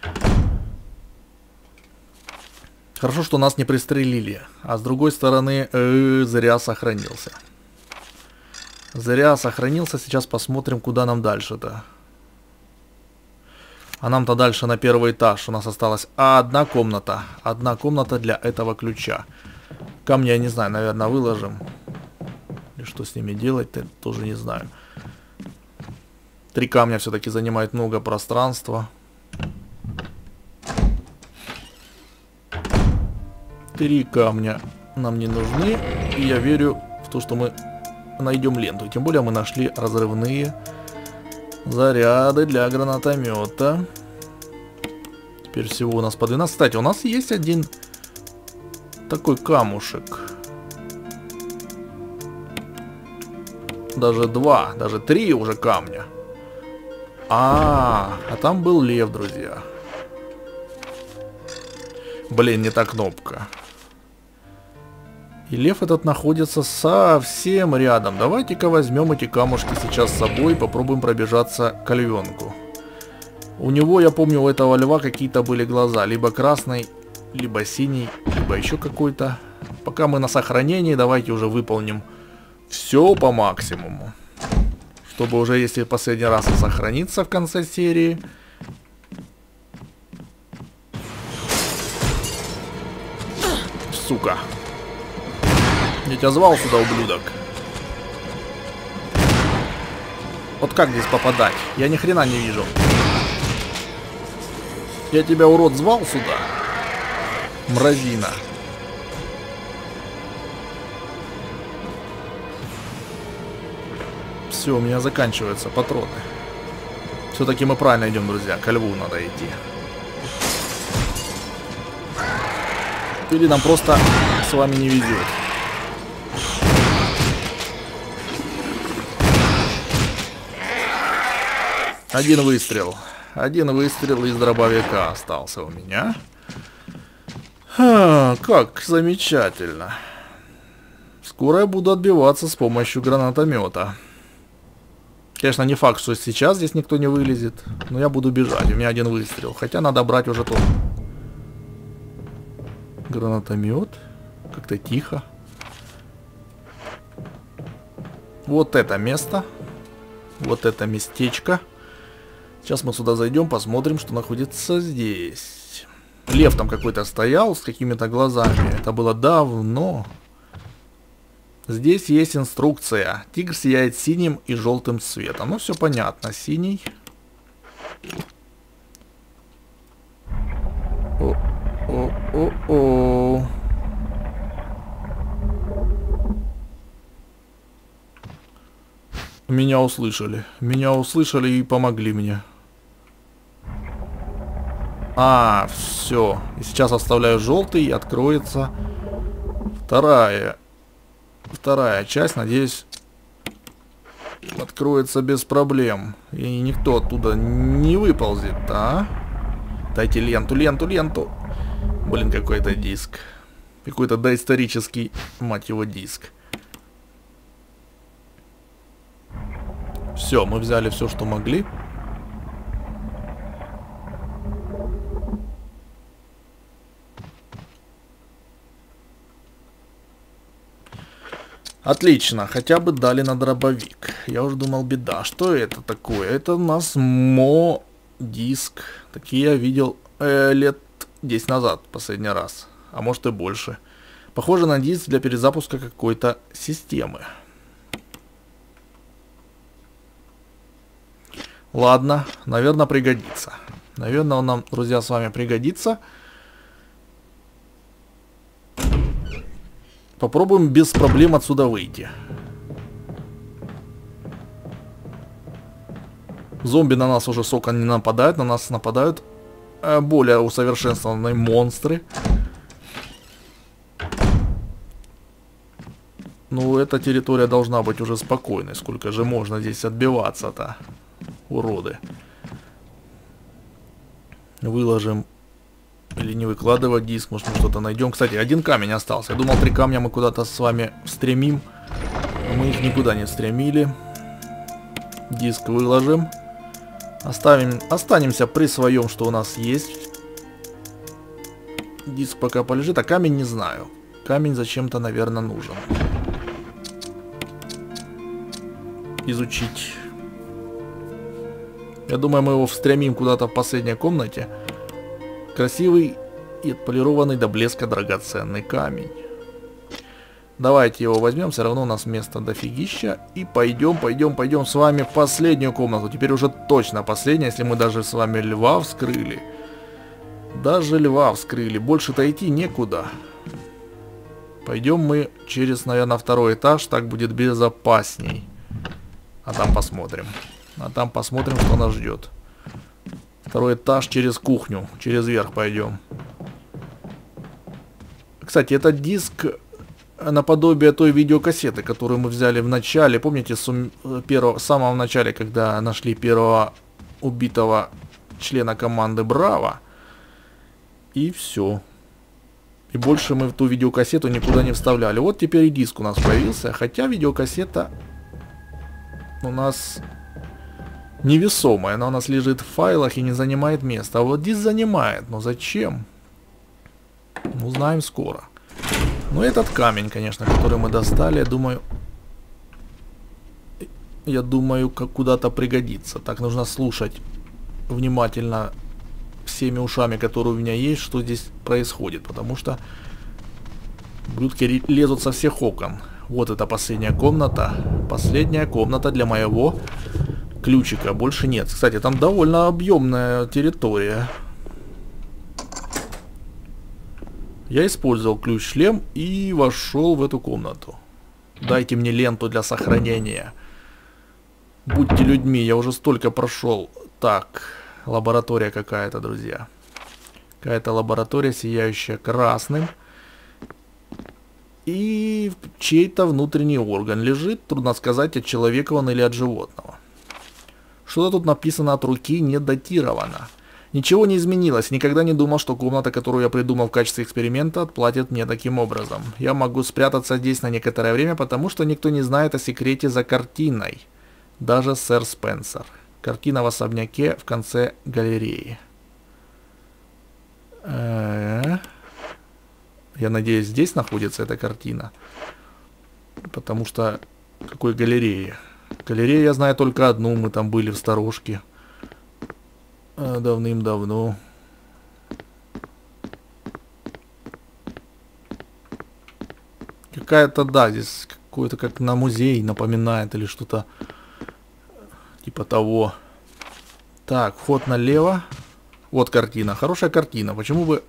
Хорошо, что нас не пристрелили. А с другой стороны, э, зря сохранился. Зря сохранился. Сейчас посмотрим, куда нам дальше-то. А нам-то дальше на первый этаж. У нас осталась одна комната. Одна комната для этого ключа. Камни, я не знаю, наверное, выложим. И что с ними делать-то, тоже не знаю. Три камня все-таки занимают много пространства. Три камня нам не нужны. И я верю в то, что мы найдем ленту. Тем более мы нашли разрывные Заряды для гранатомета. Теперь всего у нас по 12. Кстати, у нас есть один такой камушек. Даже два, даже три уже камня. А, -а, -а, а там был лев, друзья. Блин, не та кнопка. И лев этот находится совсем рядом. Давайте-ка возьмем эти камушки сейчас с собой и попробуем пробежаться к львенку. У него, я помню, у этого льва какие-то были глаза. Либо красный, либо синий, либо еще какой-то. Пока мы на сохранении, давайте уже выполним все по максимуму. Чтобы уже, если последний раз сохраниться в конце серии... Сука. Я тебя звал сюда, ублюдок. Вот как здесь попадать? Я ни хрена не вижу. Я тебя, урод, звал сюда? Мразина. Все, у меня заканчиваются патроны. Все-таки мы правильно идем, друзья. Ко льву надо идти. Или нам просто с вами не везет. Один выстрел. Один выстрел из дробовика остался у меня. Ха, как замечательно. Скоро я буду отбиваться с помощью гранатомета. Конечно, не факт, что сейчас здесь никто не вылезет. Но я буду бежать. У меня один выстрел. Хотя надо брать уже тот. Гранатомет. Как-то тихо. Вот это место. Вот это местечко. Сейчас мы сюда зайдем, посмотрим, что находится здесь. Лев там какой-то стоял с какими-то глазами. Это было давно. Здесь есть инструкция. Тигр сияет синим и желтым цветом. Ну, все понятно. Синий. О-о-о-о. Меня услышали. Меня услышали и помогли мне. А, все. И сейчас оставляю желтый, и откроется вторая. Вторая часть, надеюсь, откроется без проблем. И никто оттуда не выползет, а? Дайте ленту, ленту, ленту. Блин, какой-то диск. Какой-то доисторический, мать его, диск. Все, мы взяли все, что могли. Отлично, хотя бы дали на дробовик. Я уже думал, беда. Что это такое? Это у нас мо-диск. Такие я видел э, лет 10 назад, последний раз. А может и больше. Похоже на диск для перезапуска какой-то системы. Ладно, наверное, пригодится. Наверное, он нам, друзья, с вами пригодится. Попробуем без проблем отсюда выйти. Зомби на нас уже сока не нападают, на нас нападают э, более усовершенствованные монстры. Ну, эта территория должна быть уже спокойной. Сколько же можно здесь отбиваться-то, уроды. Выложим или не выкладывать диск, может мы что-то найдем. Кстати, один камень остался. Я думал, три камня мы куда-то с вами стремим. мы их никуда не стремили. Диск выложим. Оставим, останемся при своем, что у нас есть. Диск пока полежит, а камень не знаю. Камень зачем-то, наверное, нужен. Изучить. Я думаю, мы его встремим куда-то в последней комнате. Красивый и отполированный до блеска драгоценный камень. Давайте его возьмем, все равно у нас место дофигища. И пойдем, пойдем, пойдем с вами в последнюю комнату. Теперь уже точно последняя, если мы даже с вами льва вскрыли. Даже льва вскрыли. Больше-то идти некуда. Пойдем мы через, наверное, второй этаж, так будет безопасней. А там посмотрим. А там посмотрим, что нас ждет. Второй этаж через кухню. Через верх пойдем. Кстати, этот диск наподобие той видеокассеты, которую мы взяли в начале. Помните, сум... первого, в самом начале, когда нашли первого убитого члена команды Браво. И все. И больше мы в ту видеокассету никуда не вставляли. Вот теперь и диск у нас появился. Хотя видеокассета у нас невесомая. Она у нас лежит в файлах и не занимает места. А вот диск занимает. Но зачем? Узнаем скоро. Ну этот камень, конечно, который мы достали, я думаю... Я думаю, как куда-то пригодится. Так, нужно слушать внимательно всеми ушами, которые у меня есть, что здесь происходит. Потому что блюдки лезут со всех окон. Вот это последняя комната. Последняя комната для моего ключика. Больше нет. Кстати, там довольно объемная территория. Я использовал ключ-шлем и вошел в эту комнату. Дайте мне ленту для сохранения. Будьте людьми, я уже столько прошел. Так, лаборатория какая-то, друзья. Какая-то лаборатория, сияющая красным. И чей-то внутренний орган лежит, трудно сказать, от человека он или от животного. Что-то тут написано от руки, не датировано. Ничего не изменилось, никогда не думал, что комната, которую я придумал в качестве эксперимента, отплатит мне таким образом. Я могу спрятаться здесь на некоторое время, потому что никто не знает о секрете за картиной. Даже сэр Спенсер. Картина в особняке в конце галереи. Я надеюсь, здесь находится эта картина. Потому что... Какой галереи? Галерею я знаю только одну, мы там были в сторожке. А, давным-давно. Какая-то, да, здесь какой-то как на музей напоминает или что-то типа того. Так, вход налево. Вот картина. Хорошая картина. Почему бы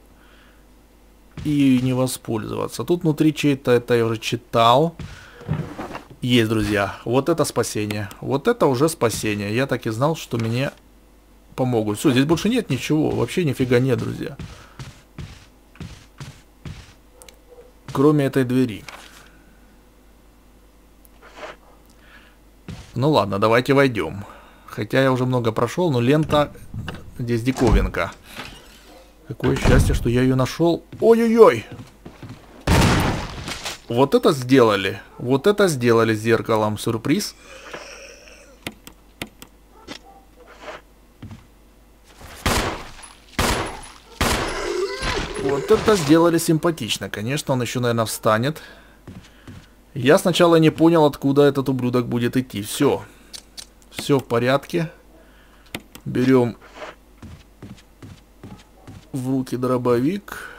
и не воспользоваться? Тут внутри чей-то, это я уже читал. Есть, друзья. Вот это спасение. Вот это уже спасение. Я так и знал, что мне помогут. Все, здесь больше нет ничего. Вообще нифига нет, друзья. Кроме этой двери. Ну ладно, давайте войдем. Хотя я уже много прошел, но лента здесь диковинка. Какое счастье, что я ее нашел. Ой-ой-ой! Вот это сделали. Вот это сделали зеркалом. Сюрприз. Вот это сделали симпатично. Конечно, он еще, наверное, встанет. Я сначала не понял, откуда этот ублюдок будет идти. Все. Все в порядке. Берем в руки дробовик.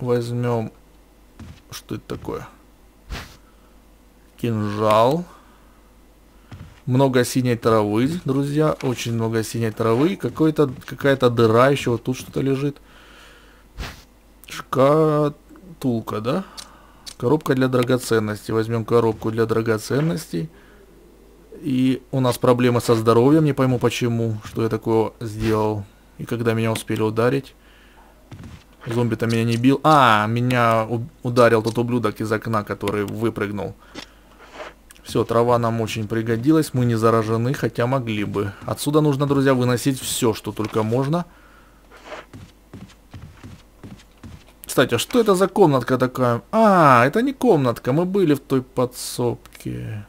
Возьмем... Что это такое? Кинжал. Много синей травы, друзья. Очень много синей травы. Какая-то дыра еще. Вот тут что-то лежит. Шкатулка, да? Коробка для драгоценностей. Возьмем коробку для драгоценностей. И у нас проблемы со здоровьем. Не пойму почему, что я такое сделал. И когда меня успели ударить. Зомби-то меня не бил. А, меня ударил тот ублюдок из окна, который выпрыгнул. Все, трава нам очень пригодилась. Мы не заражены, хотя могли бы. Отсюда нужно, друзья, выносить все, что только можно. Кстати, а что это за комнатка такая? А, это не комнатка, мы были в той подсобке.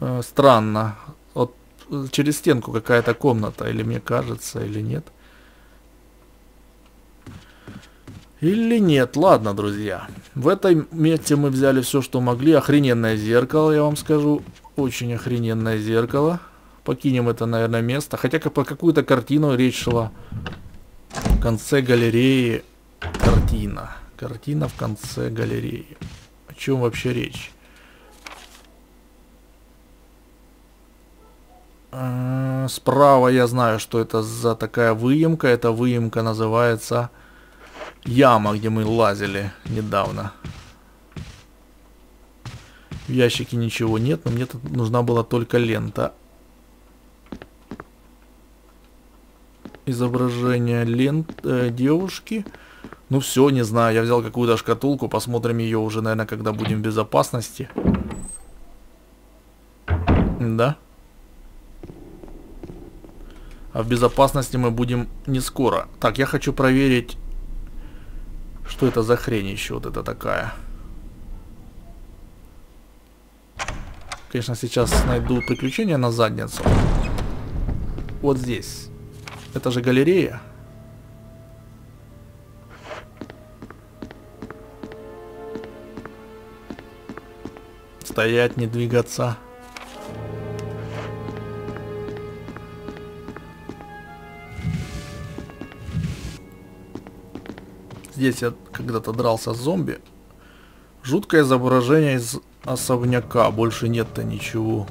Э, странно. Через стенку какая-то комната, или мне кажется, или нет. Или нет, ладно, друзья. В этой месте мы взяли все, что могли. Охрененное зеркало, я вам скажу. Очень охрененное зеркало покинем это, наверное, место. Хотя как по какую-то картину речь шла. В конце галереи картина. Картина в конце галереи. О чем вообще речь? Справа я знаю, что это за такая выемка. Эта выемка называется яма, где мы лазили недавно. В ящике ничего нет, но мне тут нужна была только лента. изображение лент э, девушки. Ну все, не знаю, я взял какую-то шкатулку, посмотрим ее уже, наверное, когда будем в безопасности. Да? А в безопасности мы будем не скоро. Так, я хочу проверить, что это за хрень еще вот это такая. Конечно, сейчас найду приключения на задницу. Вот здесь. Это же галерея. Стоять, не двигаться. Здесь я когда-то дрался с зомби. Жуткое изображение из особняка. Больше нет-то ничего.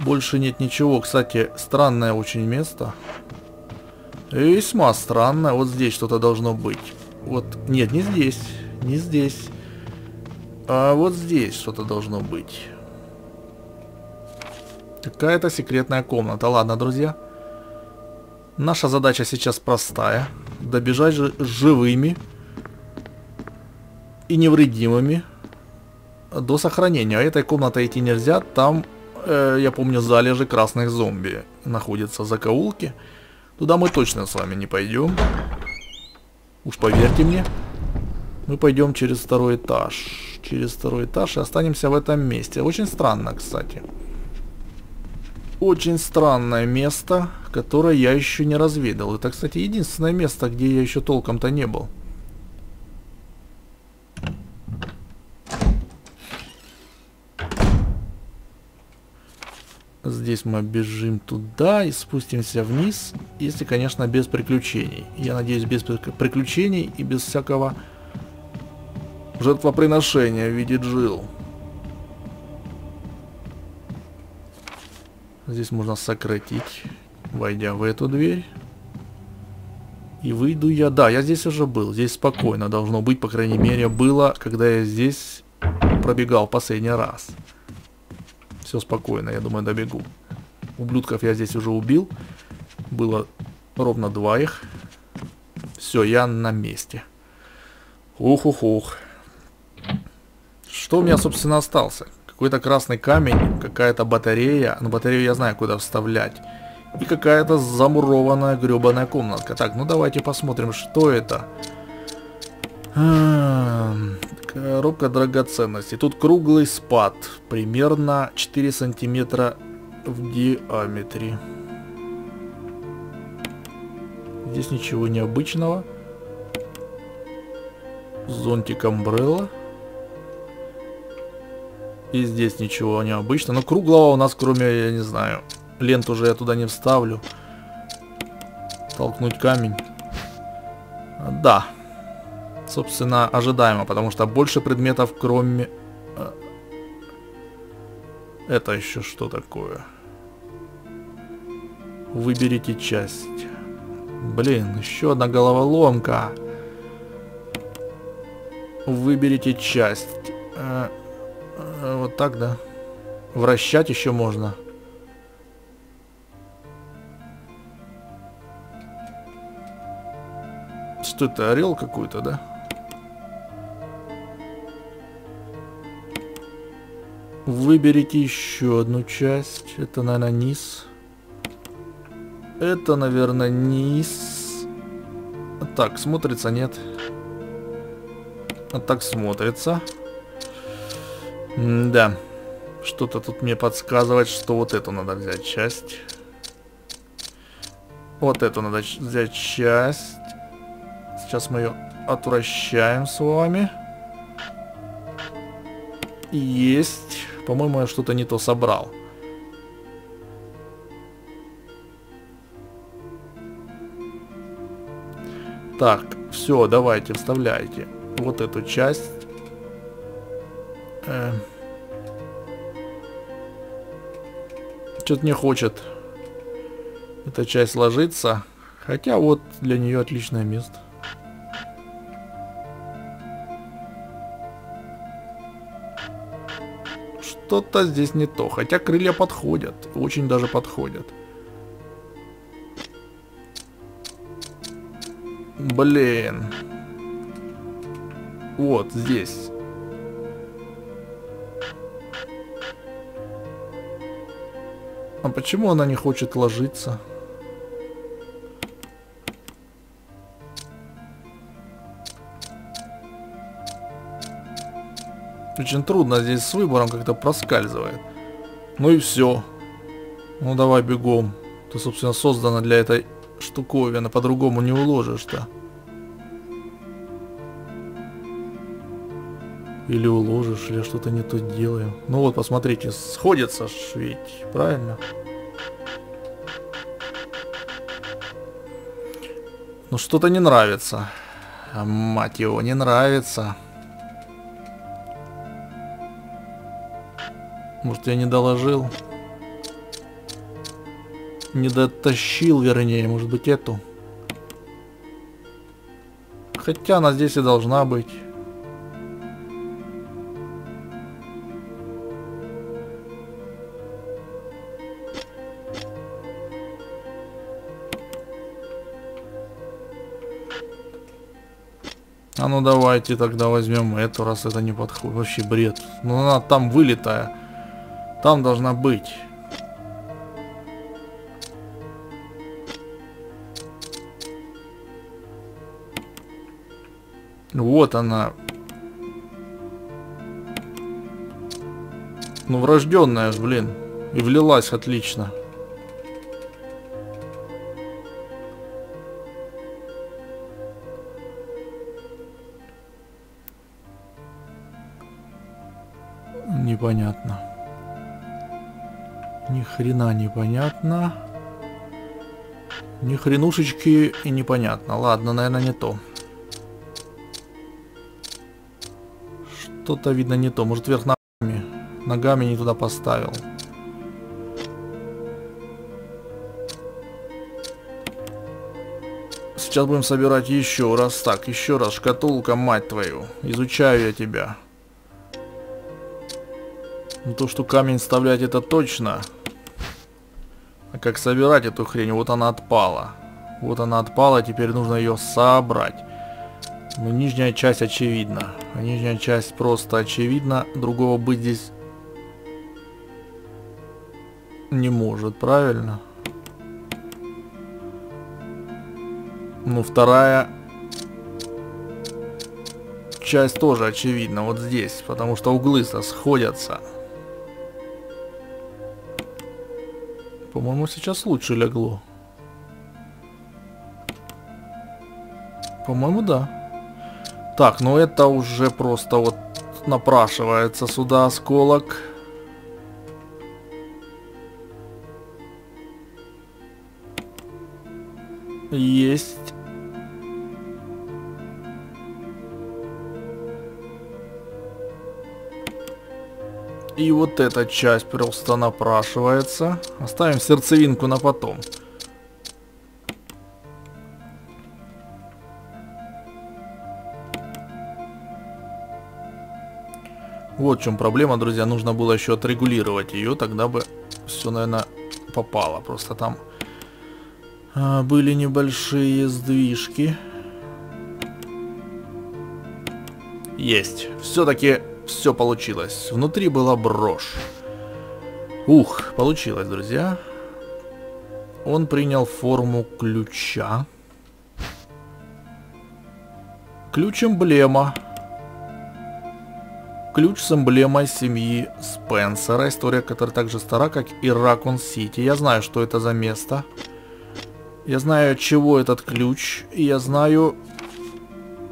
Больше нет ничего. Кстати, странное очень место. Весьма странное. Вот здесь что-то должно быть. Вот, нет, не здесь. Не здесь. А вот здесь что-то должно быть. Какая-то секретная комната. Ладно, друзья. Наша задача сейчас простая. Добежать же живыми и невредимыми до сохранения. А этой комнатой идти нельзя. Там, э, я помню, залежи красных зомби находятся закоулки. Туда мы точно с вами не пойдем. Уж поверьте мне. Мы пойдем через второй этаж. Через второй этаж и останемся в этом месте. Очень странно, кстати. Очень странное место, которое я еще не разведал. Это, кстати, единственное место, где я еще толком-то не был. Здесь мы бежим туда и спустимся вниз, если, конечно, без приключений. Я надеюсь, без приключений и без всякого жертвоприношения в виде джил. Здесь можно сократить, войдя в эту дверь. И выйду я... Да, я здесь уже был. Здесь спокойно должно быть, по крайней мере, было, когда я здесь пробегал последний раз. Все спокойно, я думаю, добегу. Ублюдков я здесь уже убил. Было ровно два их. Все, я на месте. Ух-ух-ух. Что у меня, собственно, остался? Какой-то красный камень, какая-то батарея. Ну, батарею я знаю, куда вставлять. И какая-то замурованная гребаная комнатка. Так, ну давайте посмотрим, что это. Коробка драгоценностей. Тут круглый спад. Примерно 4 сантиметра в диаметре. Здесь ничего необычного. Зонтик Umbrella. И здесь ничего необычного. Но круглого у нас, кроме, я не знаю, лент уже я туда не вставлю. Толкнуть камень. Да собственно, ожидаемо, потому что больше предметов, кроме... Э, это еще что такое? Выберите часть. Блин, еще одна головоломка. Выберите часть. Так, да? Вращать еще можно. Что это, орел какой-то, да? Выберите еще одну часть. Это, наверное, низ. Это, наверное, низ. Так, смотрится, нет. А так смотрится. М да. Что-то тут мне подсказывает, что вот эту надо взять часть. Вот эту надо взять часть. Сейчас мы ее отвращаем с вами. Есть. По-моему, я что-то не то собрал. Так, все, давайте, вставляйте вот эту часть. Э, Что-то не хочет эта часть ложиться. Хотя вот для нее отличное место. Что-то здесь не то. Хотя крылья подходят. Очень даже подходят. Блин. Вот здесь. А почему она не хочет ложиться? Очень трудно здесь с выбором как-то проскальзывает. Ну и все. Ну давай бегом. Ты, собственно, создана для этой штуковины. По-другому не уложишь-то. Или уложишь, или что-то не то делаем. Ну вот, посмотрите, сходится ж ведь, правильно? Ну что-то не нравится. А, мать его, не нравится. Может, я не доложил? Не дотащил, вернее, может быть, эту. Хотя она здесь и должна быть. А ну давайте тогда возьмем эту, раз это не подходит. Вообще бред. Ну она там вылетая. Там должна быть. Вот она. Ну врожденная блин. И влилась отлично. Хрена непонятно. Ни хренушечки и непонятно. Ладно, наверное, не то. Что-то видно не то. Может, вверх ногами. Ногами не туда поставил. Сейчас будем собирать еще раз. Так, еще раз. Шкатулка, мать твою. Изучаю я тебя. Ну то, что камень вставлять, это точно. А как собирать эту хрень? Вот она отпала. Вот она отпала, теперь нужно ее собрать. Ну, нижняя часть очевидна. А нижняя часть просто очевидна. Другого быть здесь не может, правильно? Ну, вторая часть тоже очевидна вот здесь, потому что углы-то сходятся. По-моему, сейчас лучше легло. По-моему, да. Так, ну это уже просто вот напрашивается сюда осколок. Есть. И вот эта часть просто напрашивается. Оставим сердцевинку на потом. Вот в чем проблема, друзья. Нужно было еще отрегулировать ее, тогда бы все, наверное, попало. Просто там а, были небольшие сдвижки. Есть. Все-таки все получилось. Внутри была брошь. Ух, получилось, друзья. Он принял форму ключа. Ключ-эмблема. Ключ с эмблемой семьи Спенсера. История, которая так же стара, как и Ракун Сити. Я знаю, что это за место. Я знаю, чего этот ключ. И я знаю,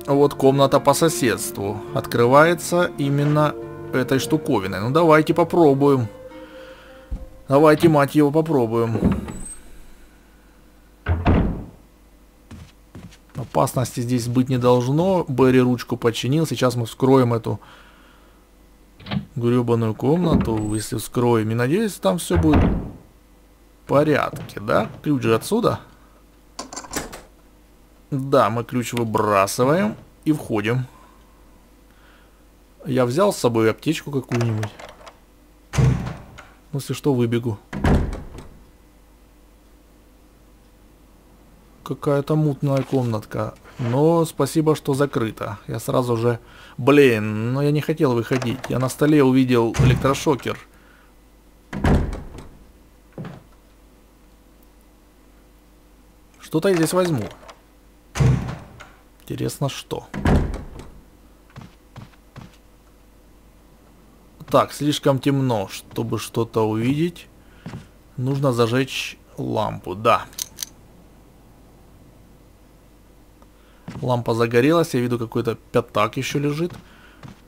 вот комната по соседству открывается именно этой штуковиной. Ну давайте попробуем. Давайте, мать его, попробуем. Опасности здесь быть не должно. Берри ручку починил. Сейчас мы вскроем эту гребаную комнату. Если вскроем. И надеюсь, там все будет в порядке, да? Ключ же отсюда. Да, мы ключ выбрасываем и входим. Я взял с собой аптечку какую-нибудь. Если что, выбегу. Какая-то мутная комнатка. Но спасибо, что закрыта. Я сразу же... Блин, но я не хотел выходить. Я на столе увидел электрошокер. Что-то я здесь возьму. Интересно, что? Так, слишком темно, чтобы что-то увидеть. Нужно зажечь лампу, да. Лампа загорелась, я виду какой-то пятак еще лежит.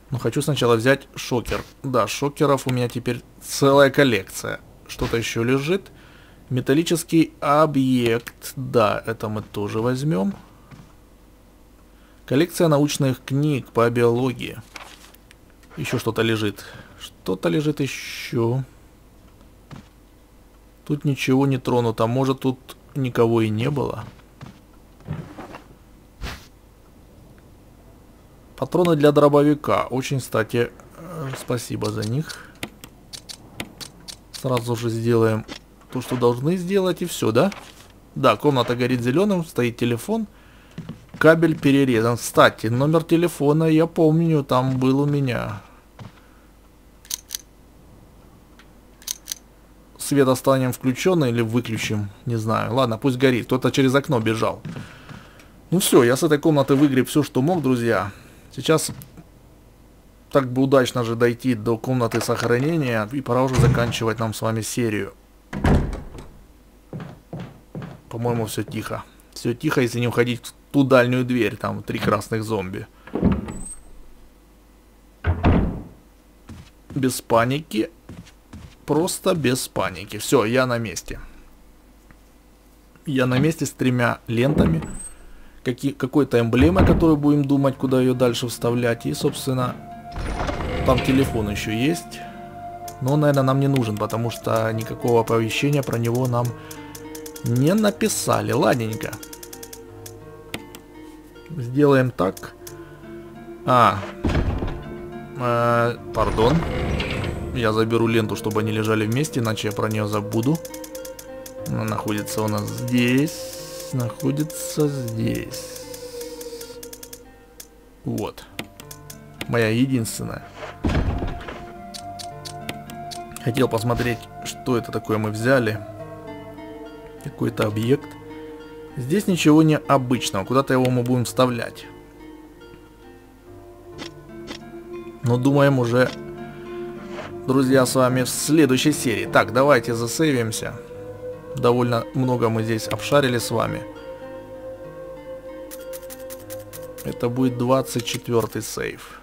Но хочу сначала взять шокер. Да, шокеров у меня теперь целая коллекция. Что-то еще лежит. Металлический объект. Да, это мы тоже возьмем. Коллекция научных книг по биологии. Еще что-то лежит. Что-то лежит еще. Тут ничего не тронуто. Может, тут никого и не было. Патроны для дробовика. Очень, кстати, э, спасибо за них. Сразу же сделаем то, что должны сделать, и все, да? Да, комната горит зеленым, стоит телефон. Кабель перерезан. Кстати, номер телефона я помню, там был у меня. Свет останем включенный или выключим, не знаю. Ладно, пусть горит. Кто-то через окно бежал. Ну все, я с этой комнаты выгреб все, что мог, друзья. Сейчас так бы удачно же дойти до комнаты сохранения. И пора уже заканчивать нам с вами серию. По-моему, все тихо. Все тихо, если не уходить в ту дальнюю дверь. Там три красных зомби. Без паники. Просто без паники. Все, я на месте. Я на месте с тремя лентами какой-то эмблемой, которую будем думать, куда ее дальше вставлять. И, собственно, там телефон еще есть. Но, наверное, нам не нужен, потому что никакого оповещения про него нам не написали. Ладненько. Сделаем так. А. Э, пардон. Я заберу ленту, чтобы они лежали вместе, иначе я про нее забуду. Она находится у нас здесь находится здесь. Вот. Моя единственная. Хотел посмотреть, что это такое мы взяли. Какой-то объект. Здесь ничего не обычного. Куда-то его мы будем вставлять. Но думаем уже, друзья, с вами в следующей серии. Так, давайте засейвимся. Довольно много мы здесь обшарили с вами. Это будет 24 сейф.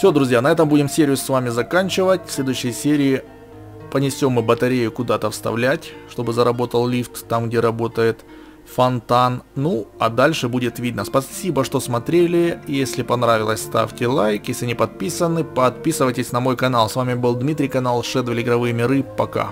Все, друзья, на этом будем серию с вами заканчивать. В следующей серии понесем мы батарею куда-то вставлять, чтобы заработал лифт там, где работает фонтан. Ну, а дальше будет видно. Спасибо, что смотрели. Если понравилось, ставьте лайк. Если не подписаны, подписывайтесь на мой канал. С вами был Дмитрий, канал Shadow Игровые Миры. Пока.